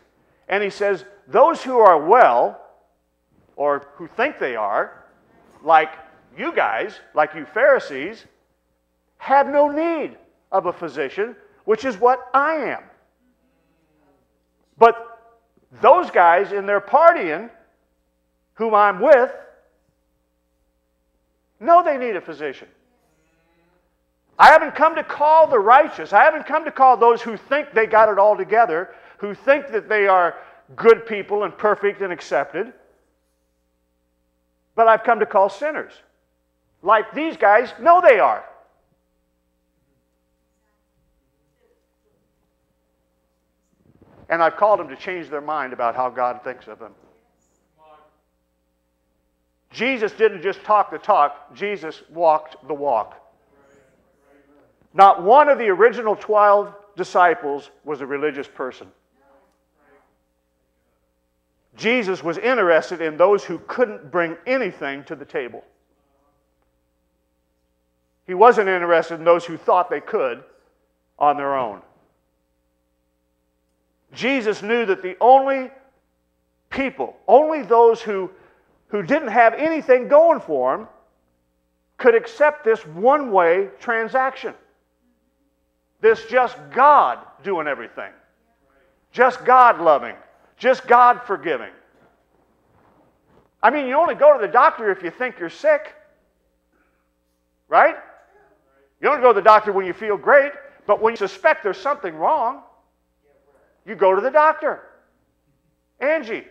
and he says, Those who are well, or who think they are, like you guys, like you Pharisees, have no need of a physician, which is what I am. But those guys in their partying, whom I'm with, know they need a physician. I haven't come to call the righteous. I haven't come to call those who think they got it all together, who think that they are good people and perfect and accepted but I've come to call sinners. Like these guys know they are. And I've called them to change their mind about how God thinks of them. Jesus didn't just talk the talk, Jesus walked the walk. Not one of the original 12 disciples was a religious person. Jesus was interested in those who couldn't bring anything to the table. He wasn't interested in those who thought they could on their own. Jesus knew that the only people, only those who, who didn't have anything going for them, could accept this one way transaction. This just God doing everything, just God loving, just God forgiving. I mean, you only go to the doctor if you think you're sick, right? You don't go to the doctor when you feel great, but when you suspect there's something wrong, you go to the doctor. Angie,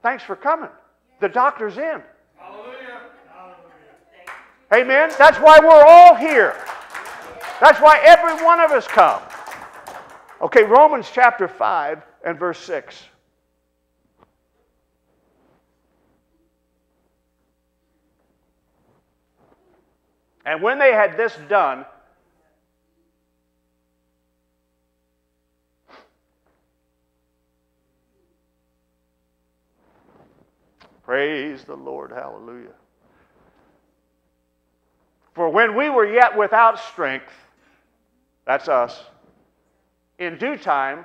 thanks for coming. The doctor's in. Hallelujah. Amen. That's why we're all here. That's why every one of us come. Okay, Romans chapter 5 and verse 6. And when they had this done, praise the Lord, hallelujah. For when we were yet without strength, that's us, in due time,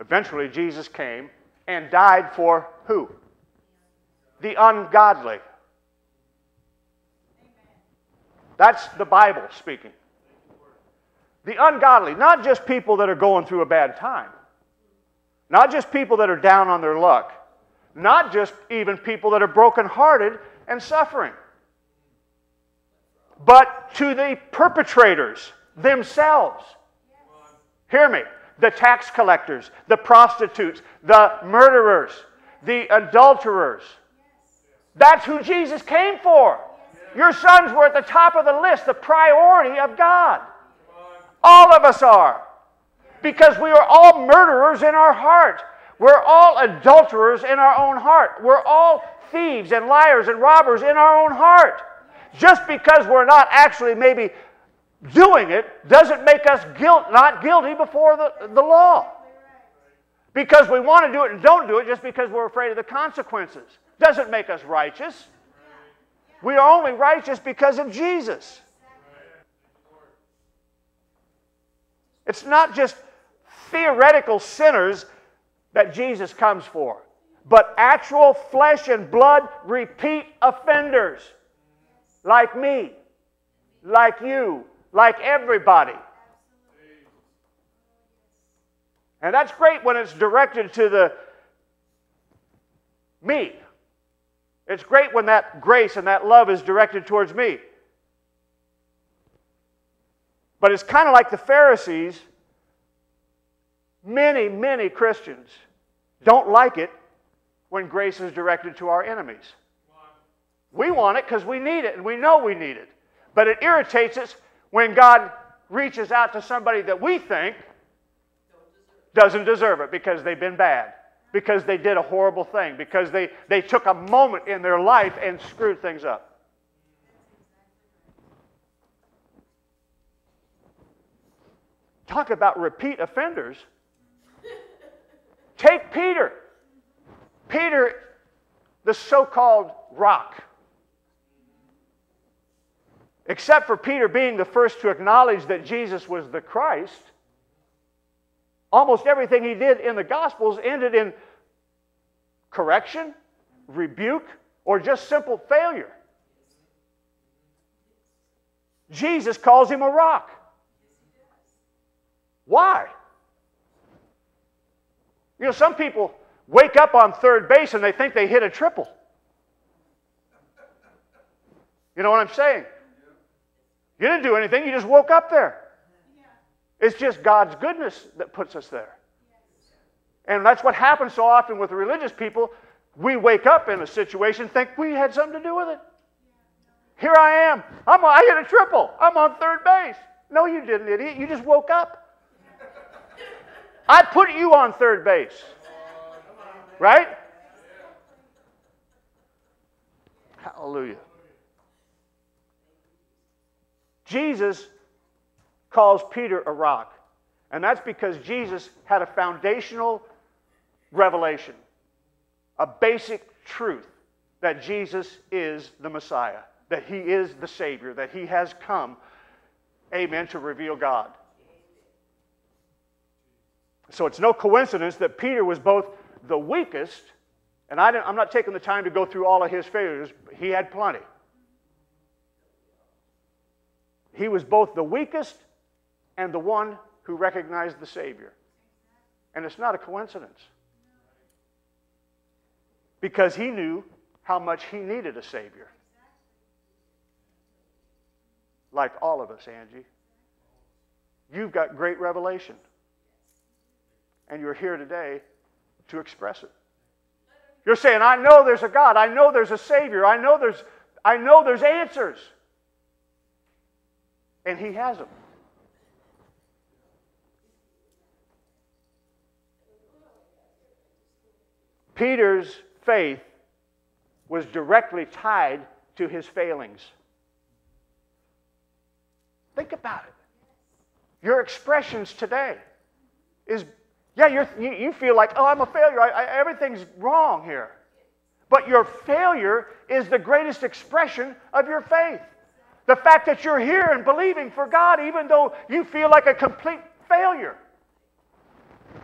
eventually Jesus came and died for who? The ungodly. That's the Bible speaking. The ungodly, not just people that are going through a bad time, not just people that are down on their luck, not just even people that are brokenhearted and suffering, but to the perpetrators themselves. Hear me. The tax collectors, the prostitutes, the murderers, the adulterers, That's who Jesus came for. Your sons were at the top of the list, the priority of God. All of us are. Because we are all murderers in our heart. We're all adulterers in our own heart. We're all thieves and liars and robbers in our own heart. Just because we're not actually maybe doing it doesn't make us guilt, not guilty before the, the law. Because we want to do it and don't do it just because we're afraid of the consequences doesn't make us righteous. We are only righteous because of Jesus. It's not just theoretical sinners that Jesus comes for, but actual flesh and blood repeat offenders like me, like you, like everybody. And that's great when it's directed to the me. It's great when that grace and that love is directed towards me. But it's kind of like the Pharisees. Many, many Christians don't like it when grace is directed to our enemies. We want it because we need it and we know we need it. But it irritates us when God reaches out to somebody that we think doesn't deserve it because they've been bad, because they did a horrible thing, because they, they took a moment in their life and screwed things up. Talk about repeat offenders. Take Peter. Peter, the so called rock. Except for Peter being the first to acknowledge that Jesus was the Christ, almost everything he did in the Gospels ended in correction, rebuke, or just simple failure. Jesus calls him a rock. Why? You know, some people wake up on third base and they think they hit a triple. You know what I'm saying? You didn't do anything, you just woke up there. It's just God's goodness that puts us there. And that's what happens so often with religious people. We wake up in a situation, think we had something to do with it. Here I am. I'm, I hit a triple. I'm on third base. No, you didn't, idiot. You just woke up. I put you on third base. Right? Hallelujah. Jesus calls Peter a rock. And that's because Jesus had a foundational revelation, a basic truth that Jesus is the Messiah, that he is the Savior, that he has come, amen, to reveal God. So it's no coincidence that Peter was both the weakest, and I am not taking the time to go through all of his failures, he had plenty. He was both the weakest and the one who recognized the Savior. And it's not a coincidence. Because he knew how much he needed a Savior. Like all of us, Angie. You've got great revelation. And you're here today to express it. You're saying, I know there's a God. I know there's a Savior. I know there's, I know there's answers. And He has them. Peter's faith was directly tied to his failings. Think about it. Your expressions today is, yeah, you you, feel like, oh, I'm a failure. I, I, everything's wrong here. But your failure is the greatest expression of your faith. The fact that you're here and believing for God, even though you feel like a complete failure.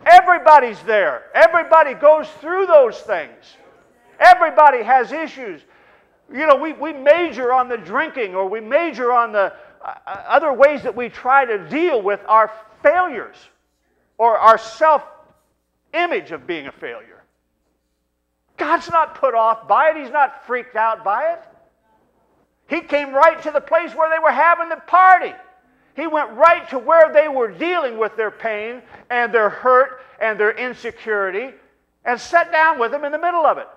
Everybody's there. Everybody goes through those things. Everybody has issues. You know, we, we major on the drinking or we major on the uh, other ways that we try to deal with our failures or our self image of being a failure. God's not put off by it, He's not freaked out by it. He came right to the place where they were having the party. He went right to where they were dealing with their pain and their hurt and their insecurity and sat down with them in the middle of it.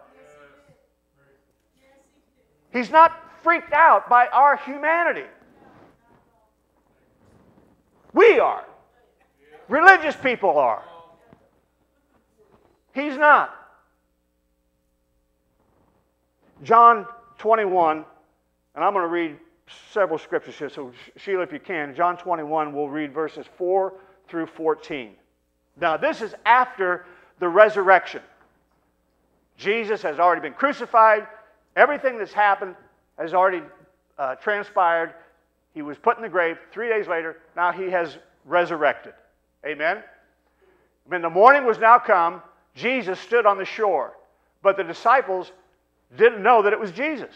He's not freaked out by our humanity. We are. Religious people are. He's not. John 21, and I'm going to read several scriptures here. So, Sheila, if you can, John 21, we'll read verses 4 through 14. Now, this is after the resurrection. Jesus has already been crucified. Everything that's happened has already uh, transpired. He was put in the grave. Three days later, now he has resurrected. Amen? When the morning was now come, Jesus stood on the shore, but the disciples didn't know that it was Jesus.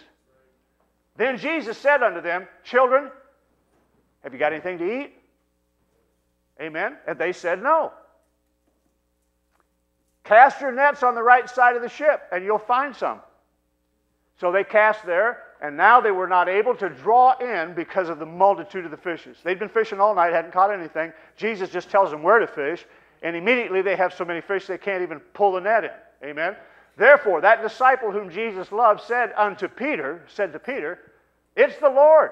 Then Jesus said unto them, Children, have you got anything to eat? Amen? And they said, No. Cast your nets on the right side of the ship, and you'll find some. So they cast there, and now they were not able to draw in because of the multitude of the fishes. They'd been fishing all night, hadn't caught anything. Jesus just tells them where to fish, and immediately they have so many fish they can't even pull the net in. Amen? Therefore, that disciple whom Jesus loved said unto Peter, said to Peter, It's the Lord.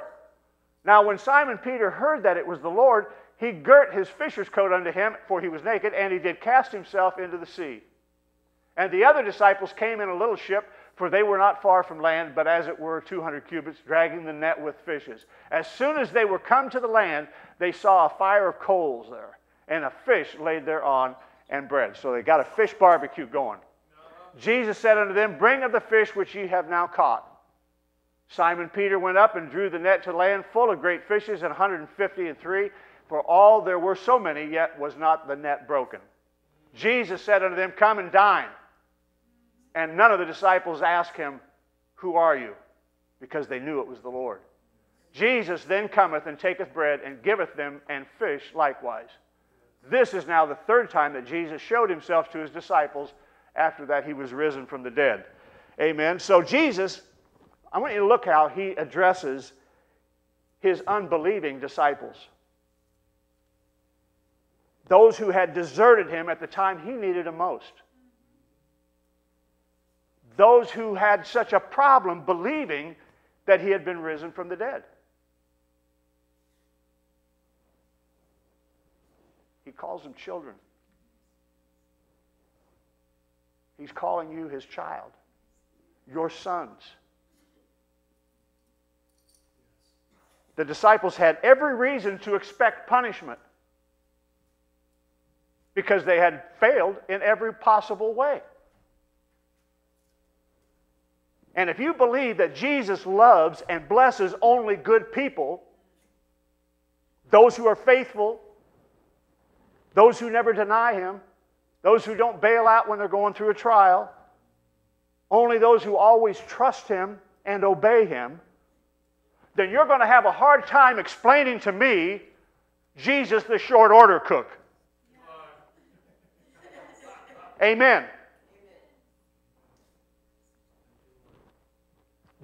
Now, when Simon Peter heard that it was the Lord, he girt his fisher's coat unto him, for he was naked, and he did cast himself into the sea. And the other disciples came in a little ship, for they were not far from land, but as it were 200 cubits, dragging the net with fishes. As soon as they were come to the land, they saw a fire of coals there, and a fish laid thereon, and bread. So they got a fish barbecue going. Jesus said unto them, Bring of the fish which ye have now caught. Simon Peter went up and drew the net to land full of great fishes, and 150 and three. For all there were so many, yet was not the net broken. Jesus said unto them, Come and dine. And none of the disciples asked him, Who are you? Because they knew it was the Lord. Jesus then cometh and taketh bread and giveth them, and fish likewise. This is now the third time that Jesus showed himself to his disciples after that he was risen from the dead. Amen. So, Jesus, I want you to look how he addresses his unbelieving disciples those who had deserted him at the time he needed him most. Those who had such a problem believing that he had been risen from the dead. He calls them children. He's calling you his child, your sons. The disciples had every reason to expect punishment because they had failed in every possible way. And if you believe that Jesus loves and blesses only good people, those who are faithful, those who never deny Him, those who don't bail out when they're going through a trial, only those who always trust Him and obey Him, then you're going to have a hard time explaining to me Jesus the short order cook. Amen.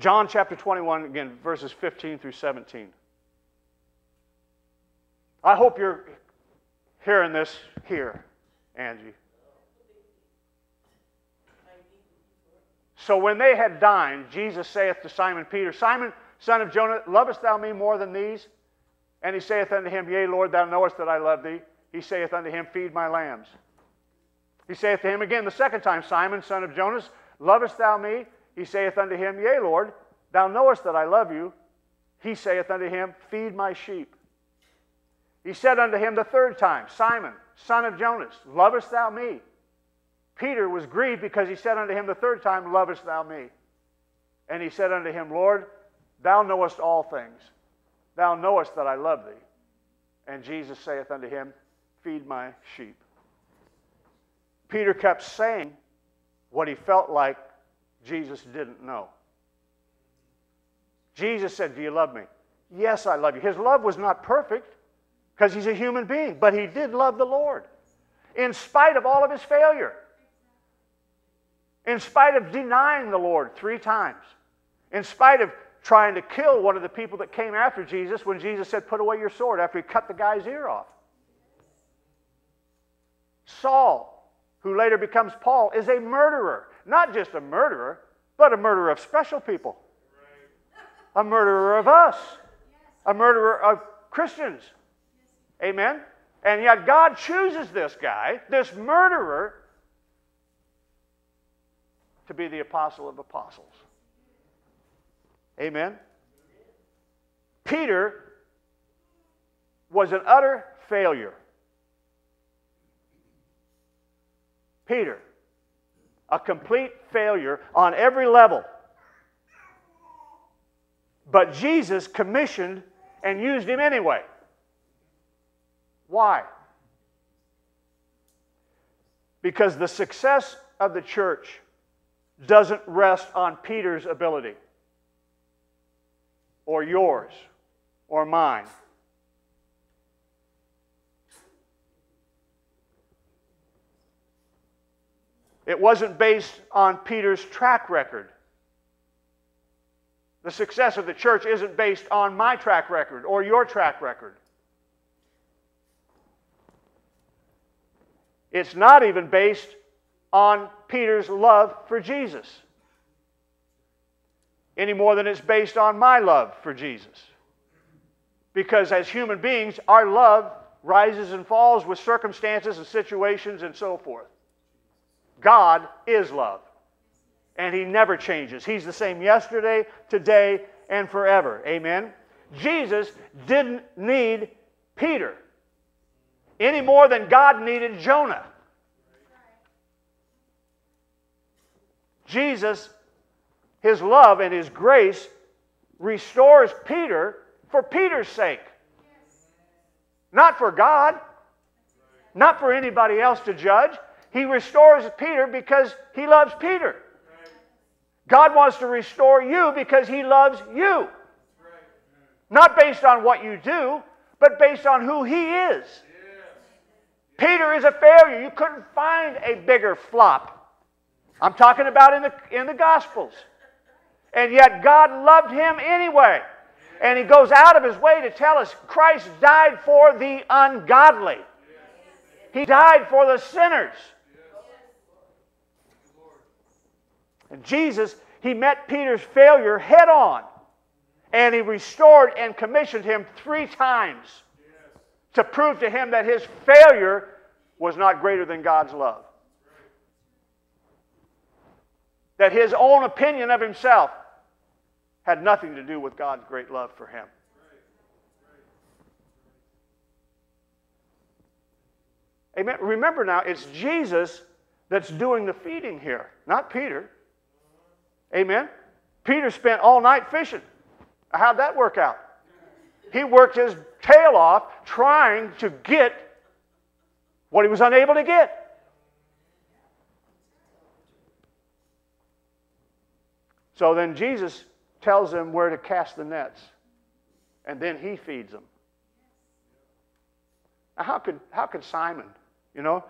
John chapter 21, again, verses 15 through 17. I hope you're hearing this here, Angie. So when they had dined, Jesus saith to Simon Peter, Simon, son of Jonah, lovest thou me more than these? And he saith unto him, Yea, Lord, thou knowest that I love thee. He saith unto him, Feed my lambs. He saith to him again the second time, Simon, son of Jonas, lovest thou me? He saith unto him, Yea, Lord, thou knowest that I love you. He saith unto him, Feed my sheep. He said unto him the third time, Simon, son of Jonas, lovest thou me? Peter was grieved because he said unto him the third time, Lovest thou me? And he said unto him, Lord, thou knowest all things. Thou knowest that I love thee. And Jesus saith unto him, Feed my sheep. Peter kept saying what he felt like Jesus didn't know. Jesus said, Do you love me? Yes, I love you. His love was not perfect because he's a human being, but he did love the Lord in spite of all of his failure, in spite of denying the Lord three times, in spite of trying to kill one of the people that came after Jesus when Jesus said, Put away your sword after he cut the guy's ear off. Saul who later becomes Paul, is a murderer. Not just a murderer, but a murderer of special people. a murderer of us, a murderer of Christians. Amen? And yet God chooses this guy, this murderer, to be the apostle of apostles. Amen? Peter was an utter failure. Peter, a complete failure on every level. But Jesus commissioned and used him anyway. Why? Because the success of the church doesn't rest on Peter's ability or yours or mine. It wasn't based on Peter's track record. The success of the church isn't based on my track record or your track record. It's not even based on Peter's love for Jesus any more than it's based on my love for Jesus. Because as human beings, our love rises and falls with circumstances and situations and so forth. God is love. And He never changes. He's the same yesterday, today, and forever. Amen? Jesus didn't need Peter any more than God needed Jonah. Jesus, His love and His grace restores Peter for Peter's sake. Not for God, not for anybody else to judge. He restores Peter because he loves Peter. God wants to restore you because he loves you. Not based on what you do, but based on who he is. Peter is a failure. You couldn't find a bigger flop. I'm talking about in the, in the Gospels. And yet God loved him anyway. And he goes out of his way to tell us Christ died for the ungodly. He died for the sinners. And Jesus, he met Peter's failure head on. And he restored and commissioned him three times to prove to him that his failure was not greater than God's love. That his own opinion of himself had nothing to do with God's great love for him. Amen. Remember now, it's Jesus that's doing the feeding here, not Peter. Amen. Peter spent all night fishing. How'd that work out? He worked his tail off trying to get what he was unable to get. So then Jesus tells them where to cast the nets, and then he feeds them. Now, how could, how could Simon, you know?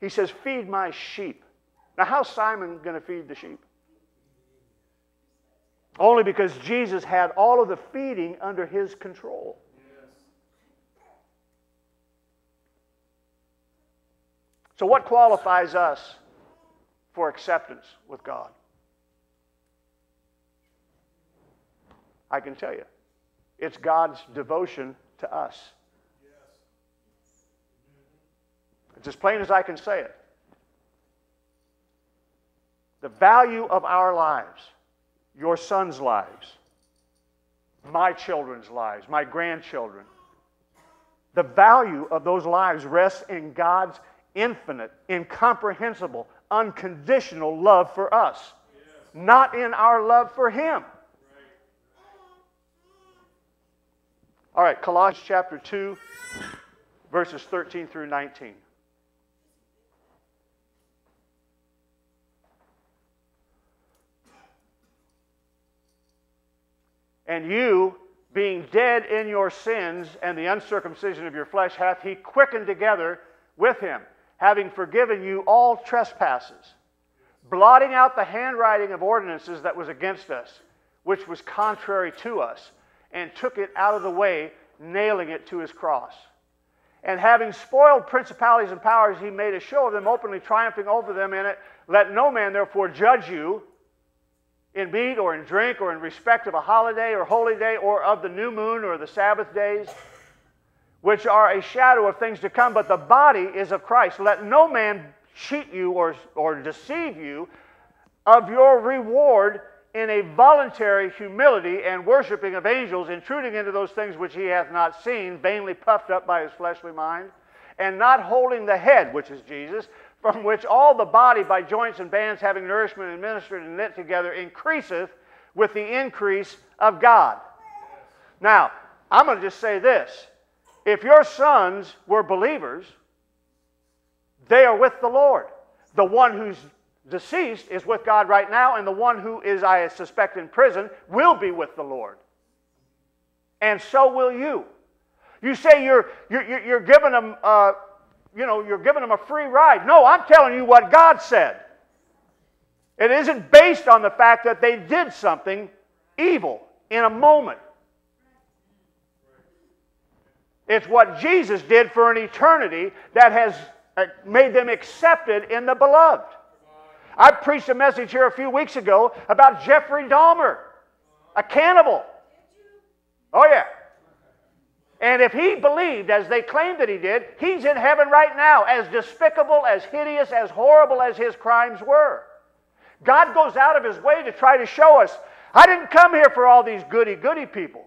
He says, Feed my sheep. Now, how's Simon going to feed the sheep? Only because Jesus had all of the feeding under his control. So, what qualifies us for acceptance with God? I can tell you it's God's devotion to us. It's as plain as I can say it. The value of our lives, your sons' lives, my children's lives, my grandchildren, the value of those lives rests in God's infinite, incomprehensible, unconditional love for us, not in our love for Him. All right, Colossians chapter 2, verses 13 through 19. And you, being dead in your sins and the uncircumcision of your flesh, hath he quickened together with him, having forgiven you all trespasses, blotting out the handwriting of ordinances that was against us, which was contrary to us, and took it out of the way, nailing it to his cross. And having spoiled principalities and powers, he made a show of them, openly triumphing over them in it. Let no man therefore judge you in meat or in drink or in respect of a holiday or holy day or of the new moon or the Sabbath days, which are a shadow of things to come, but the body is of Christ. Let no man cheat you or, or deceive you of your reward in a voluntary humility and worshiping of angels, intruding into those things which he hath not seen, vainly puffed up by his fleshly mind, and not holding the head, which is Jesus, from which all the body by joints and bands having nourishment administered and knit together increaseth with the increase of God. Now, I'm going to just say this. If your sons were believers, they are with the Lord. The one who's deceased is with God right now, and the one who is, I suspect, in prison will be with the Lord. And so will you. You say you're, you're, you're giving them, uh, you know, you're giving them a free ride. No, I'm telling you what God said. It isn't based on the fact that they did something evil in a moment. It's what Jesus did for an eternity that has uh, made them accepted in the beloved. I preached a message here a few weeks ago about Jeffrey Dahmer, a cannibal. Oh, yeah. And if he believed, as they claimed that he did, he's in heaven right now, as despicable, as hideous, as horrible as his crimes were. God goes out of his way to try to show us I didn't come here for all these goody goody people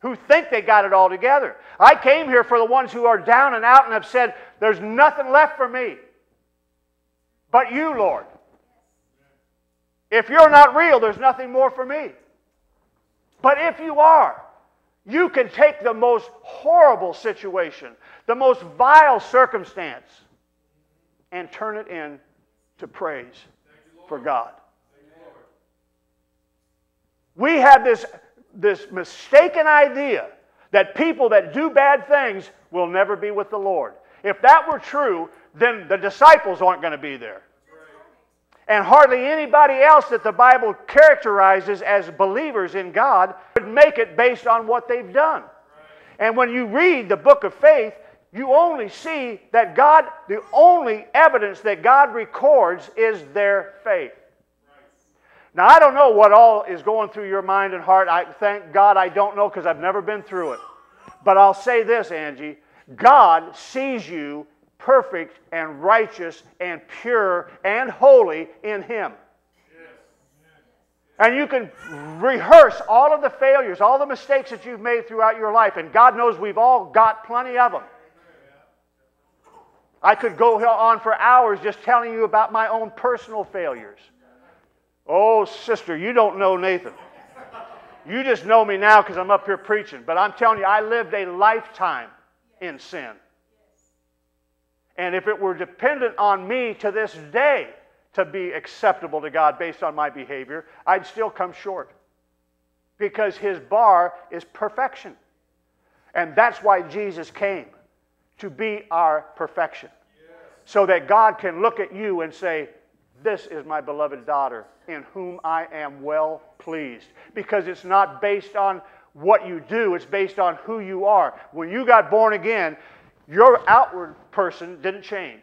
who think they got it all together. I came here for the ones who are down and out and have said, There's nothing left for me but you, Lord. If you're not real, there's nothing more for me. But if you are, you can take the most horrible situation, the most vile circumstance, and turn it into praise for God. We have this, this mistaken idea that people that do bad things will never be with the Lord. If that were true, then the disciples aren't going to be there and hardly anybody else that the Bible characterizes as believers in God would make it based on what they've done. And when you read the book of faith, you only see that God, the only evidence that God records is their faith. Now, I don't know what all is going through your mind and heart. I thank God I don't know because I've never been through it. But I'll say this, Angie God sees you perfect and righteous and pure and holy in Him. And you can rehearse all of the failures, all the mistakes that you've made throughout your life, and God knows we've all got plenty of them. I could go on for hours just telling you about my own personal failures. Oh, sister, you don't know Nathan. You just know me now because I'm up here preaching. But I'm telling you, I lived a lifetime in sin. And if it were dependent on me to this day to be acceptable to God based on my behavior, I'd still come short. Because his bar is perfection. And that's why Jesus came to be our perfection. So that God can look at you and say, This is my beloved daughter in whom I am well pleased. Because it's not based on what you do, it's based on who you are. When you got born again, your outward person didn't change.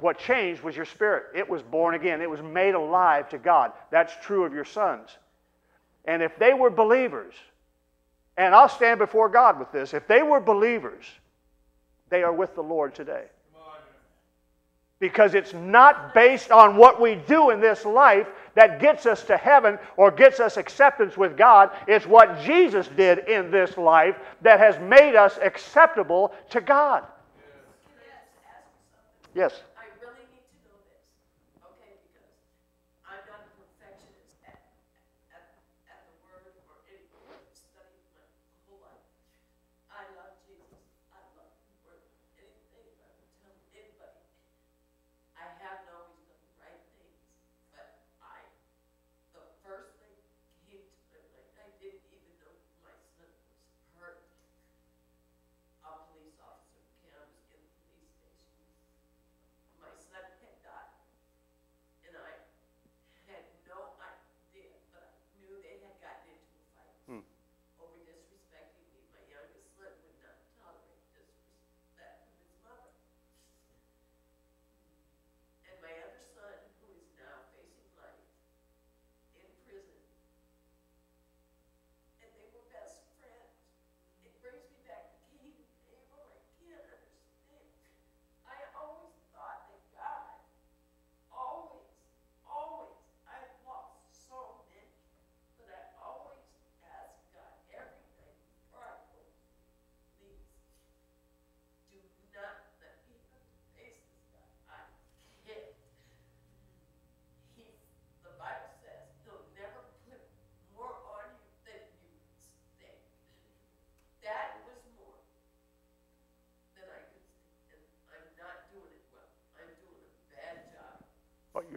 What changed was your spirit. It was born again, it was made alive to God. That's true of your sons. And if they were believers, and I'll stand before God with this, if they were believers, they are with the Lord today. Because it's not based on what we do in this life, that gets us to heaven or gets us acceptance with God. It's what Jesus did in this life that has made us acceptable to God. Yes.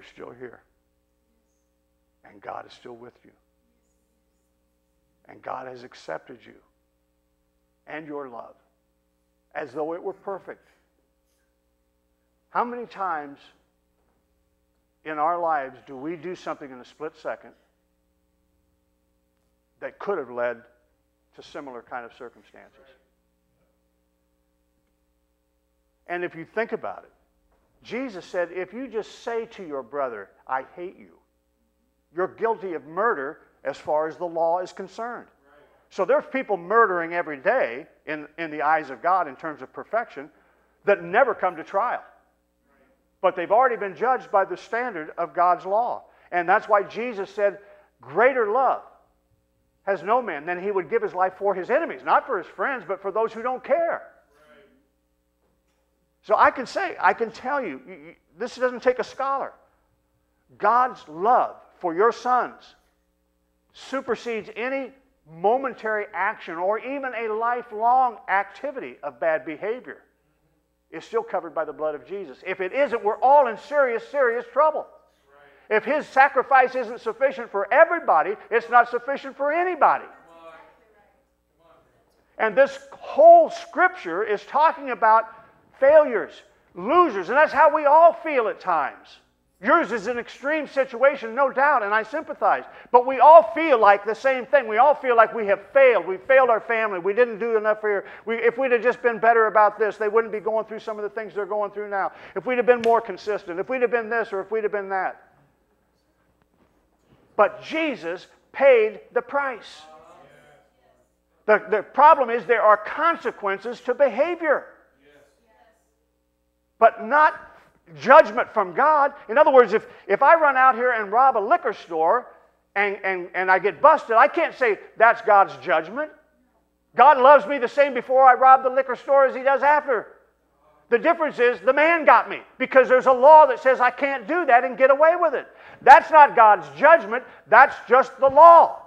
You're still here. And God is still with you. And God has accepted you and your love as though it were perfect. How many times in our lives do we do something in a split second that could have led to similar kind of circumstances? And if you think about it, Jesus said, if you just say to your brother, I hate you, you're guilty of murder as far as the law is concerned. So there's people murdering every day in, in the eyes of God in terms of perfection that never come to trial. But they've already been judged by the standard of God's law. And that's why Jesus said, Greater love has no man than he would give his life for his enemies, not for his friends, but for those who don't care. So I can say, I can tell you, this doesn't take a scholar. God's love for your sons supersedes any momentary action or even a lifelong activity of bad behavior is still covered by the blood of Jesus. If it isn't, we're all in serious, serious trouble. If his sacrifice isn't sufficient for everybody, it's not sufficient for anybody. And this whole scripture is talking about failures, losers, and that's how we all feel at times. Yours is an extreme situation, no doubt, and I sympathize. But we all feel like the same thing. We all feel like we have failed. We failed our family. We didn't do enough here. We, if we'd have just been better about this, they wouldn't be going through some of the things they're going through now. If we'd have been more consistent, if we'd have been this or if we'd have been that. But Jesus paid the price. The, the problem is there are consequences to behavior, but not judgment from God. In other words, if, if I run out here and rob a liquor store and, and, and I get busted, I can't say that's God's judgment. God loves me the same before I rob the liquor store as he does after. The difference is the man got me because there's a law that says I can't do that and get away with it. That's not God's judgment, that's just the law.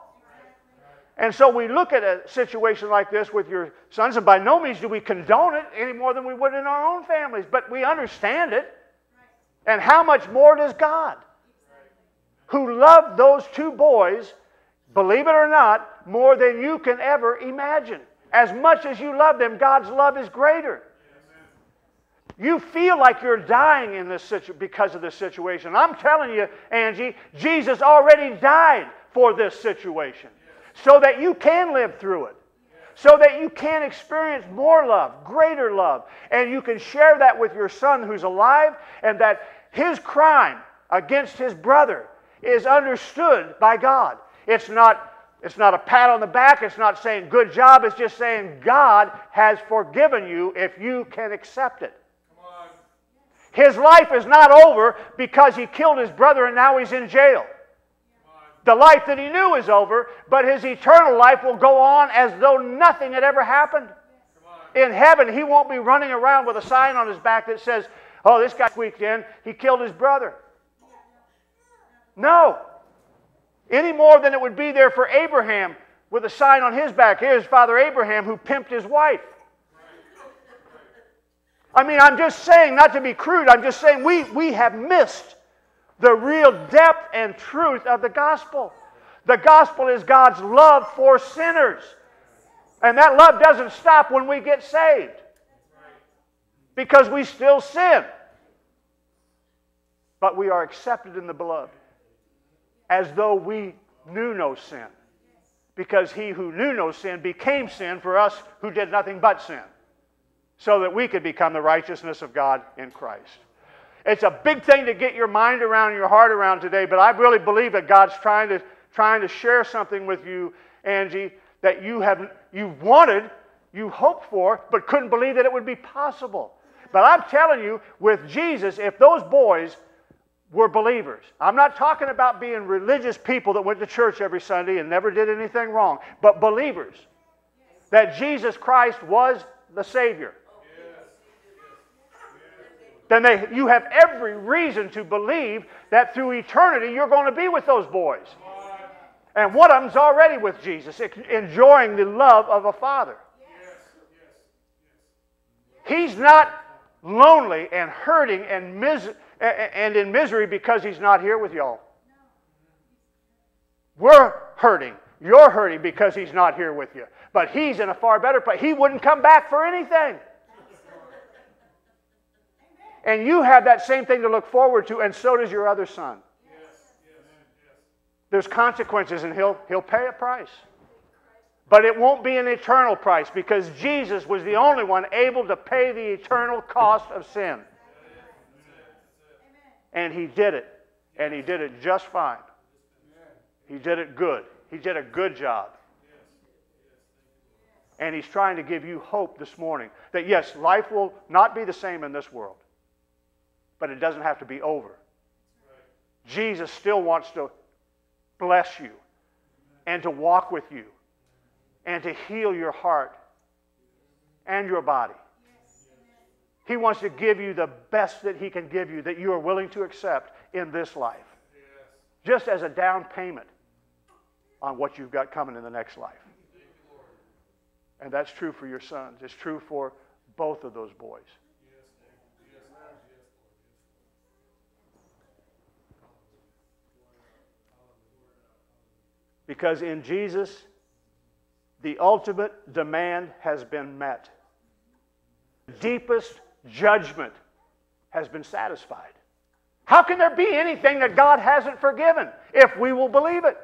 And so we look at a situation like this with your sons, and by no means do we condone it any more than we would in our own families, but we understand it. And how much more does God, who loved those two boys, believe it or not, more than you can ever imagine? As much as you love them, God's love is greater. You feel like you're dying in this situ- because of this situation. I'm telling you, Angie, Jesus already died for this situation so that you can live through it so that you can experience more love, greater love, and you can share that with your son who's alive, and that his crime against his brother is understood by God. It's not, it's not a pat on the back, it's not saying good job, it's just saying God has forgiven you if you can accept it. His life is not over because he killed his brother and now he's in jail. The life that he knew is over, but his eternal life will go on as though nothing had ever happened. In heaven, he won't be running around with a sign on his back that says, Oh, this guy squeaked in, he killed his brother. No. Any more than it would be there for Abraham with a sign on his back. Here's Father Abraham who pimped his wife. I mean, I'm just saying, not to be crude, I'm just saying we, we have missed the real depth and truth of the gospel. The gospel is God's love for sinners. And that love doesn't stop when we get saved because we still sin. But we are accepted in the beloved as though we knew no sin. Because he who knew no sin became sin for us who did nothing but sin, so that we could become the righteousness of God in Christ. It's a big thing to get your mind around and your heart around today, but I really believe that God's trying to, trying to share something with you, Angie, that you have you wanted, you hoped for, but couldn't believe that it would be possible. But I'm telling you, with Jesus, if those boys were believers, I'm not talking about being religious people that went to church every Sunday and never did anything wrong, but believers, that Jesus Christ was the Savior then they, you have every reason to believe that through eternity you're going to be with those boys. And one of them's already with Jesus, enjoying the love of a father. He's not lonely and hurting and, mis- and in misery because he's not here with y'all. We're hurting. You're hurting because he's not here with you. But he's in a far better place. He wouldn't come back for anything. And you have that same thing to look forward to, and so does your other son. There's consequences, and he'll, he'll pay a price. But it won't be an eternal price because Jesus was the only one able to pay the eternal cost of sin. And he did it. And he did it just fine. He did it good. He did a good job. And he's trying to give you hope this morning that yes, life will not be the same in this world, but it doesn't have to be over. Jesus still wants to bless you and to walk with you and to heal your heart and your body. He wants to give you the best that He can give you that you are willing to accept in this life, just as a down payment on what you've got coming in the next life. And that's true for your sons. It's true for both of those boys. Because in Jesus, the ultimate demand has been met. The deepest judgment has been satisfied. How can there be anything that God hasn't forgiven if we will believe it?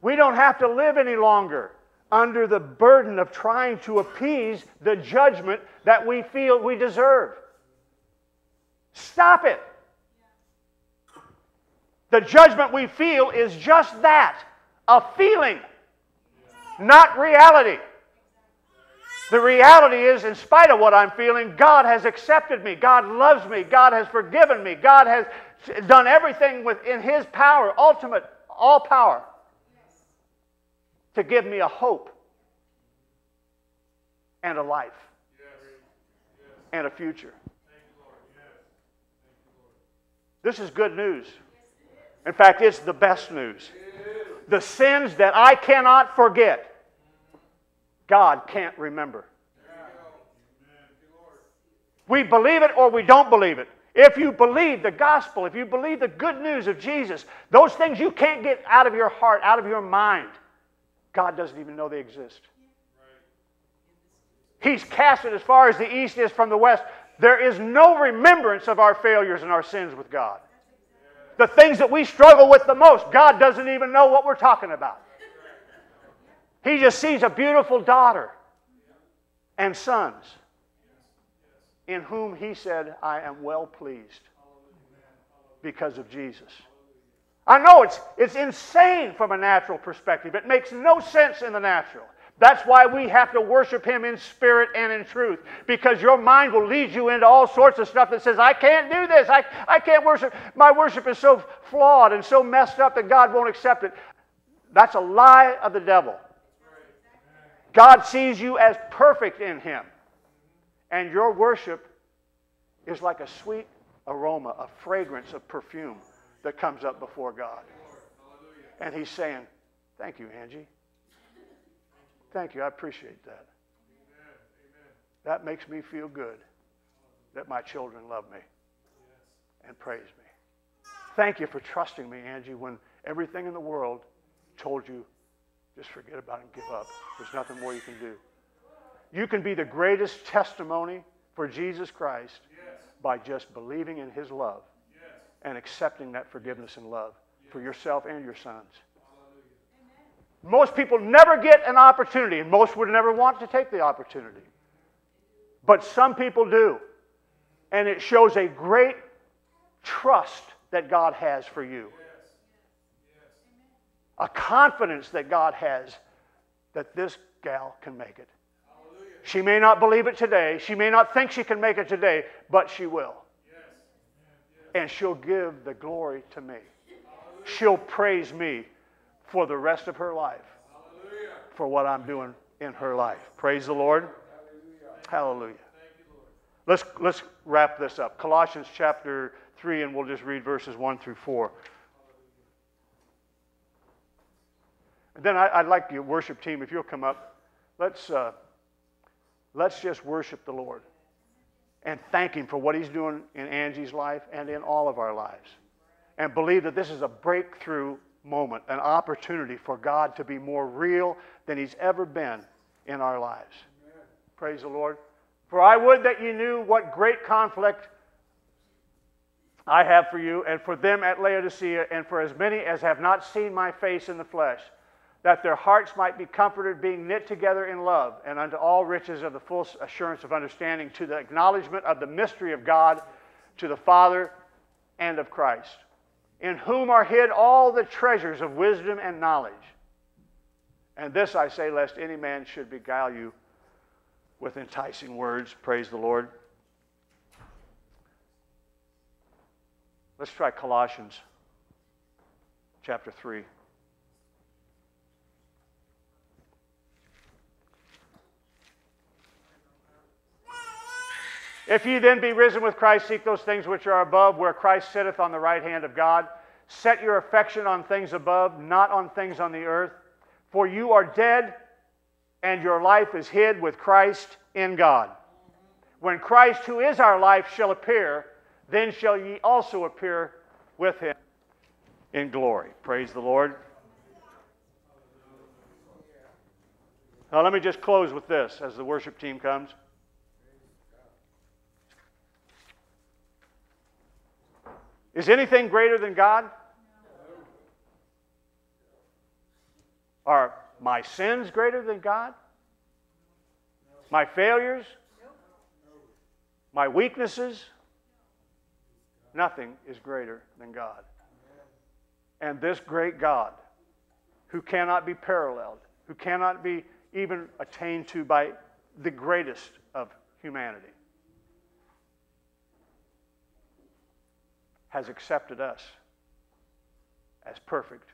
We don't have to live any longer under the burden of trying to appease the judgment that we feel we deserve. Stop it. The judgment we feel is just that a feeling, not reality. The reality is, in spite of what I'm feeling, God has accepted me. God loves me. God has forgiven me. God has done everything within His power, ultimate, all power, to give me a hope and a life and a future. This is good news. In fact, it's the best news. The sins that I cannot forget, God can't remember. We believe it or we don't believe it. If you believe the gospel, if you believe the good news of Jesus, those things you can't get out of your heart, out of your mind, God doesn't even know they exist. He's cast it as far as the east is from the west. There is no remembrance of our failures and our sins with God. The things that we struggle with the most, God doesn't even know what we're talking about. He just sees a beautiful daughter and sons in whom He said, I am well pleased because of Jesus. I know it's, it's insane from a natural perspective. It makes no sense in the natural. That's why we have to worship Him in spirit and in truth. Because your mind will lead you into all sorts of stuff that says, I can't do this. I, I can't worship. My worship is so flawed and so messed up that God won't accept it. That's a lie of the devil. God sees you as perfect in Him. And your worship is like a sweet aroma, a fragrance of perfume that comes up before God. And He's saying, Thank you, Angie. Thank you. I appreciate that. Amen. That makes me feel good that my children love me and praise me. Thank you for trusting me, Angie, when everything in the world told you just forget about it and give up. There's nothing more you can do. You can be the greatest testimony for Jesus Christ by just believing in his love and accepting that forgiveness and love for yourself and your sons. Most people never get an opportunity, and most would never want to take the opportunity. But some people do. And it shows a great trust that God has for you, a confidence that God has that this gal can make it. She may not believe it today, she may not think she can make it today, but she will. And she'll give the glory to me. She'll praise me for the rest of her life for what I'm doing in her life. Praise the Lord. Hallelujah. Hallelujah. Let's, let's wrap this up. Colossians chapter 3, and we'll just read verses 1 through 4. And then I, would like your worship team, if you'll come up, let's, uh, Let's just worship the Lord and thank Him for what He's doing in Angie's life and in all of our lives. And believe that this is a breakthrough moment, an opportunity for God to be more real than He's ever been in our lives. Praise the Lord. For I would that you knew what great conflict I have for you and for them at Laodicea and for as many as have not seen my face in the flesh, that their hearts might be comforted, being knit together in love, and unto all riches of the full assurance of understanding, to the acknowledgement of the mystery of God, to the Father and of Christ, in whom are hid all the treasures of wisdom and knowledge. And this I say, lest any man should beguile you with enticing words. Praise the Lord. Let's try Colossians chapter 3. If ye then be risen with Christ, seek those things which are above, where Christ sitteth on the right hand of God. Set your affection on things above, not on things on the earth. For you are dead, and your life is hid with Christ in God. When Christ, who is our life, shall appear, then shall ye also appear with him in glory. Praise the Lord. Now, let me just close with this as the worship team comes. Is anything greater than God? Are my sins greater than God? My failures? My weaknesses? Nothing is greater than God. And this great God, who cannot be paralleled, who cannot be even attained to by the greatest of humanity, has accepted us as perfect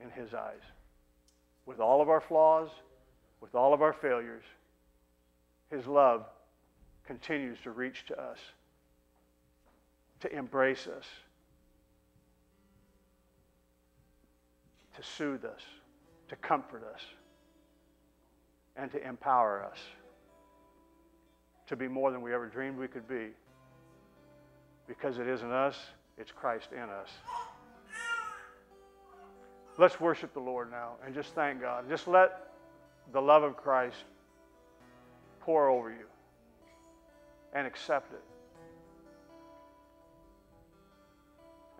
in His eyes. With all of our flaws, with all of our failures, His love continues to reach to us, to embrace us, to soothe us, to comfort us, and to empower us to be more than we ever dreamed we could be because it isn't us, it's Christ in us. Let's worship the Lord now and just thank God. Just let the love of Christ pour over you and accept it.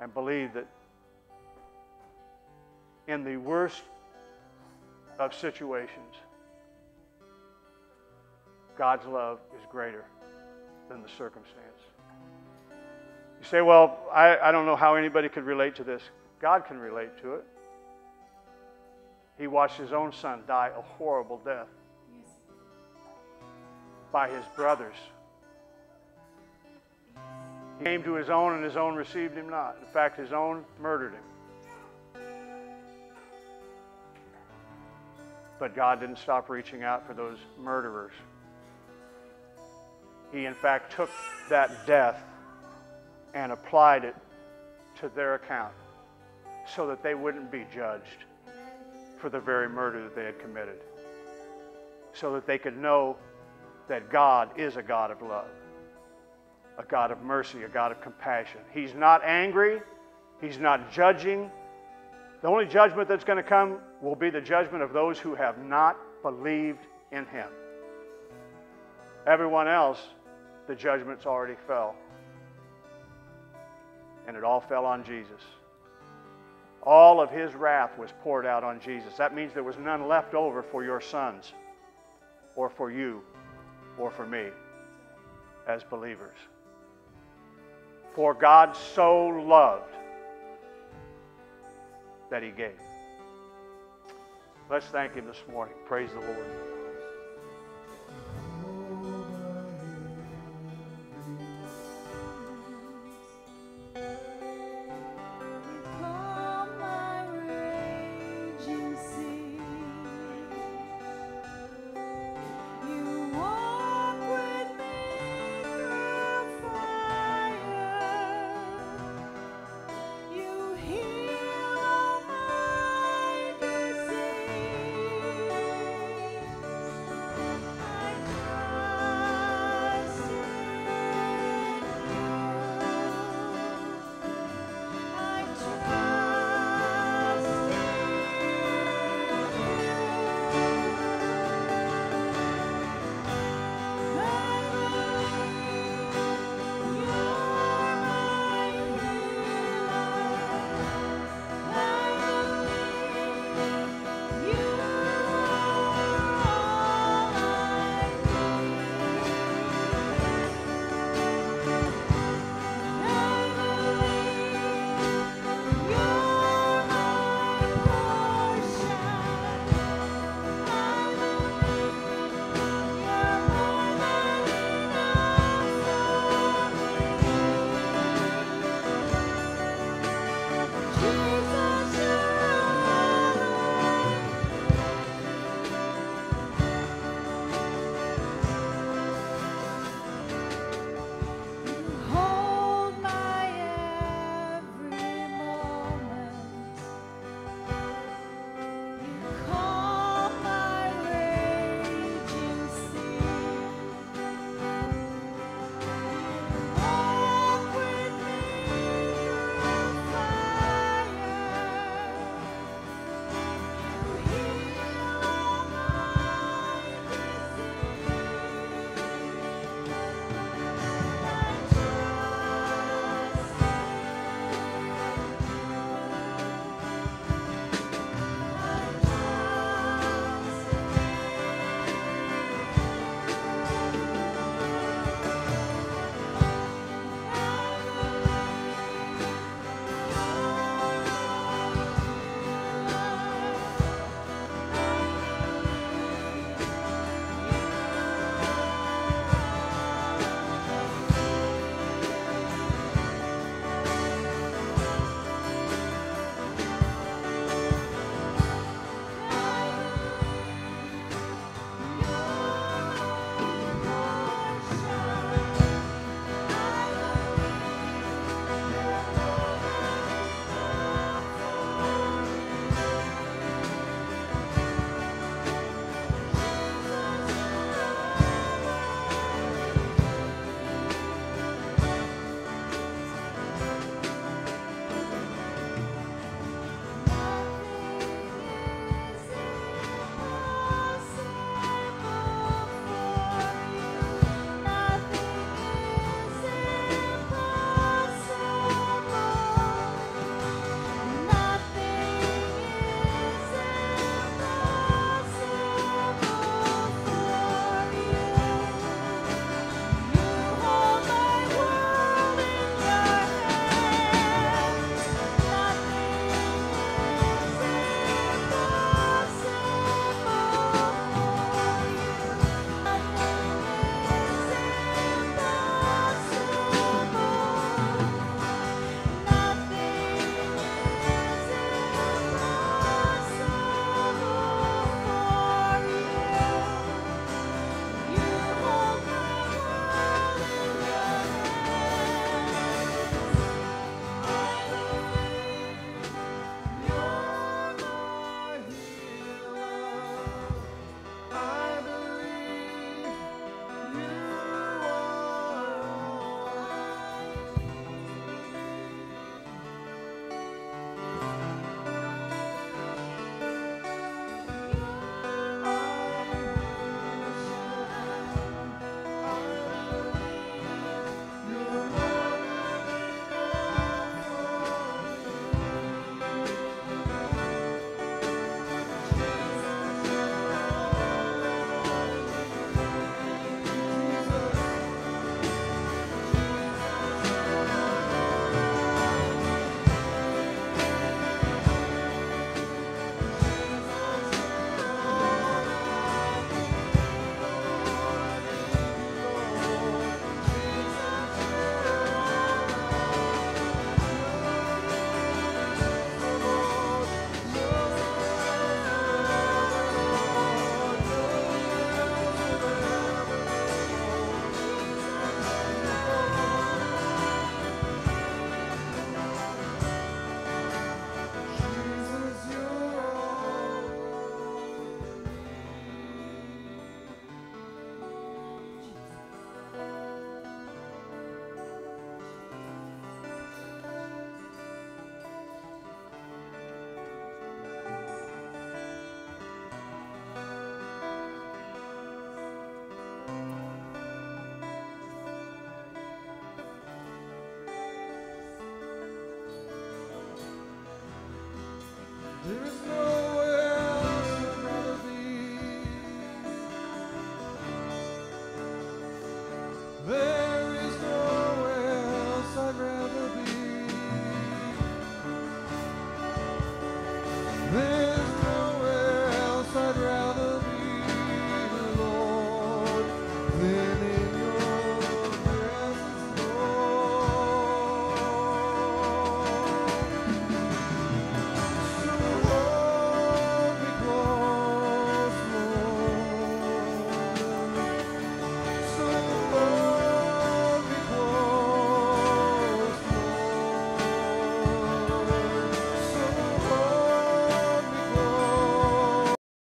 And believe that in the worst of situations, God's love is greater than the circumstance. You say, well, I, I don't know how anybody could relate to this. God can relate to it. He watched his own son die a horrible death by his brothers. He came to his own, and his own received him not. In fact, his own murdered him. But God didn't stop reaching out for those murderers. He, in fact, took that death and applied it to their account so that they wouldn't be judged for the very murder that they had committed. So that they could know that God is a God of love, a God of mercy, a God of compassion. He's not angry, He's not judging. The only judgment that's going to come will be the judgment of those who have not believed in Him. Everyone else, the judgment's already fell and it all fell on Jesus. All of his wrath was poured out on Jesus. That means there was none left over for your sons, or for you, or for me as believers. For God so loved that he gave. Let's thank him this morning. Praise the Lord.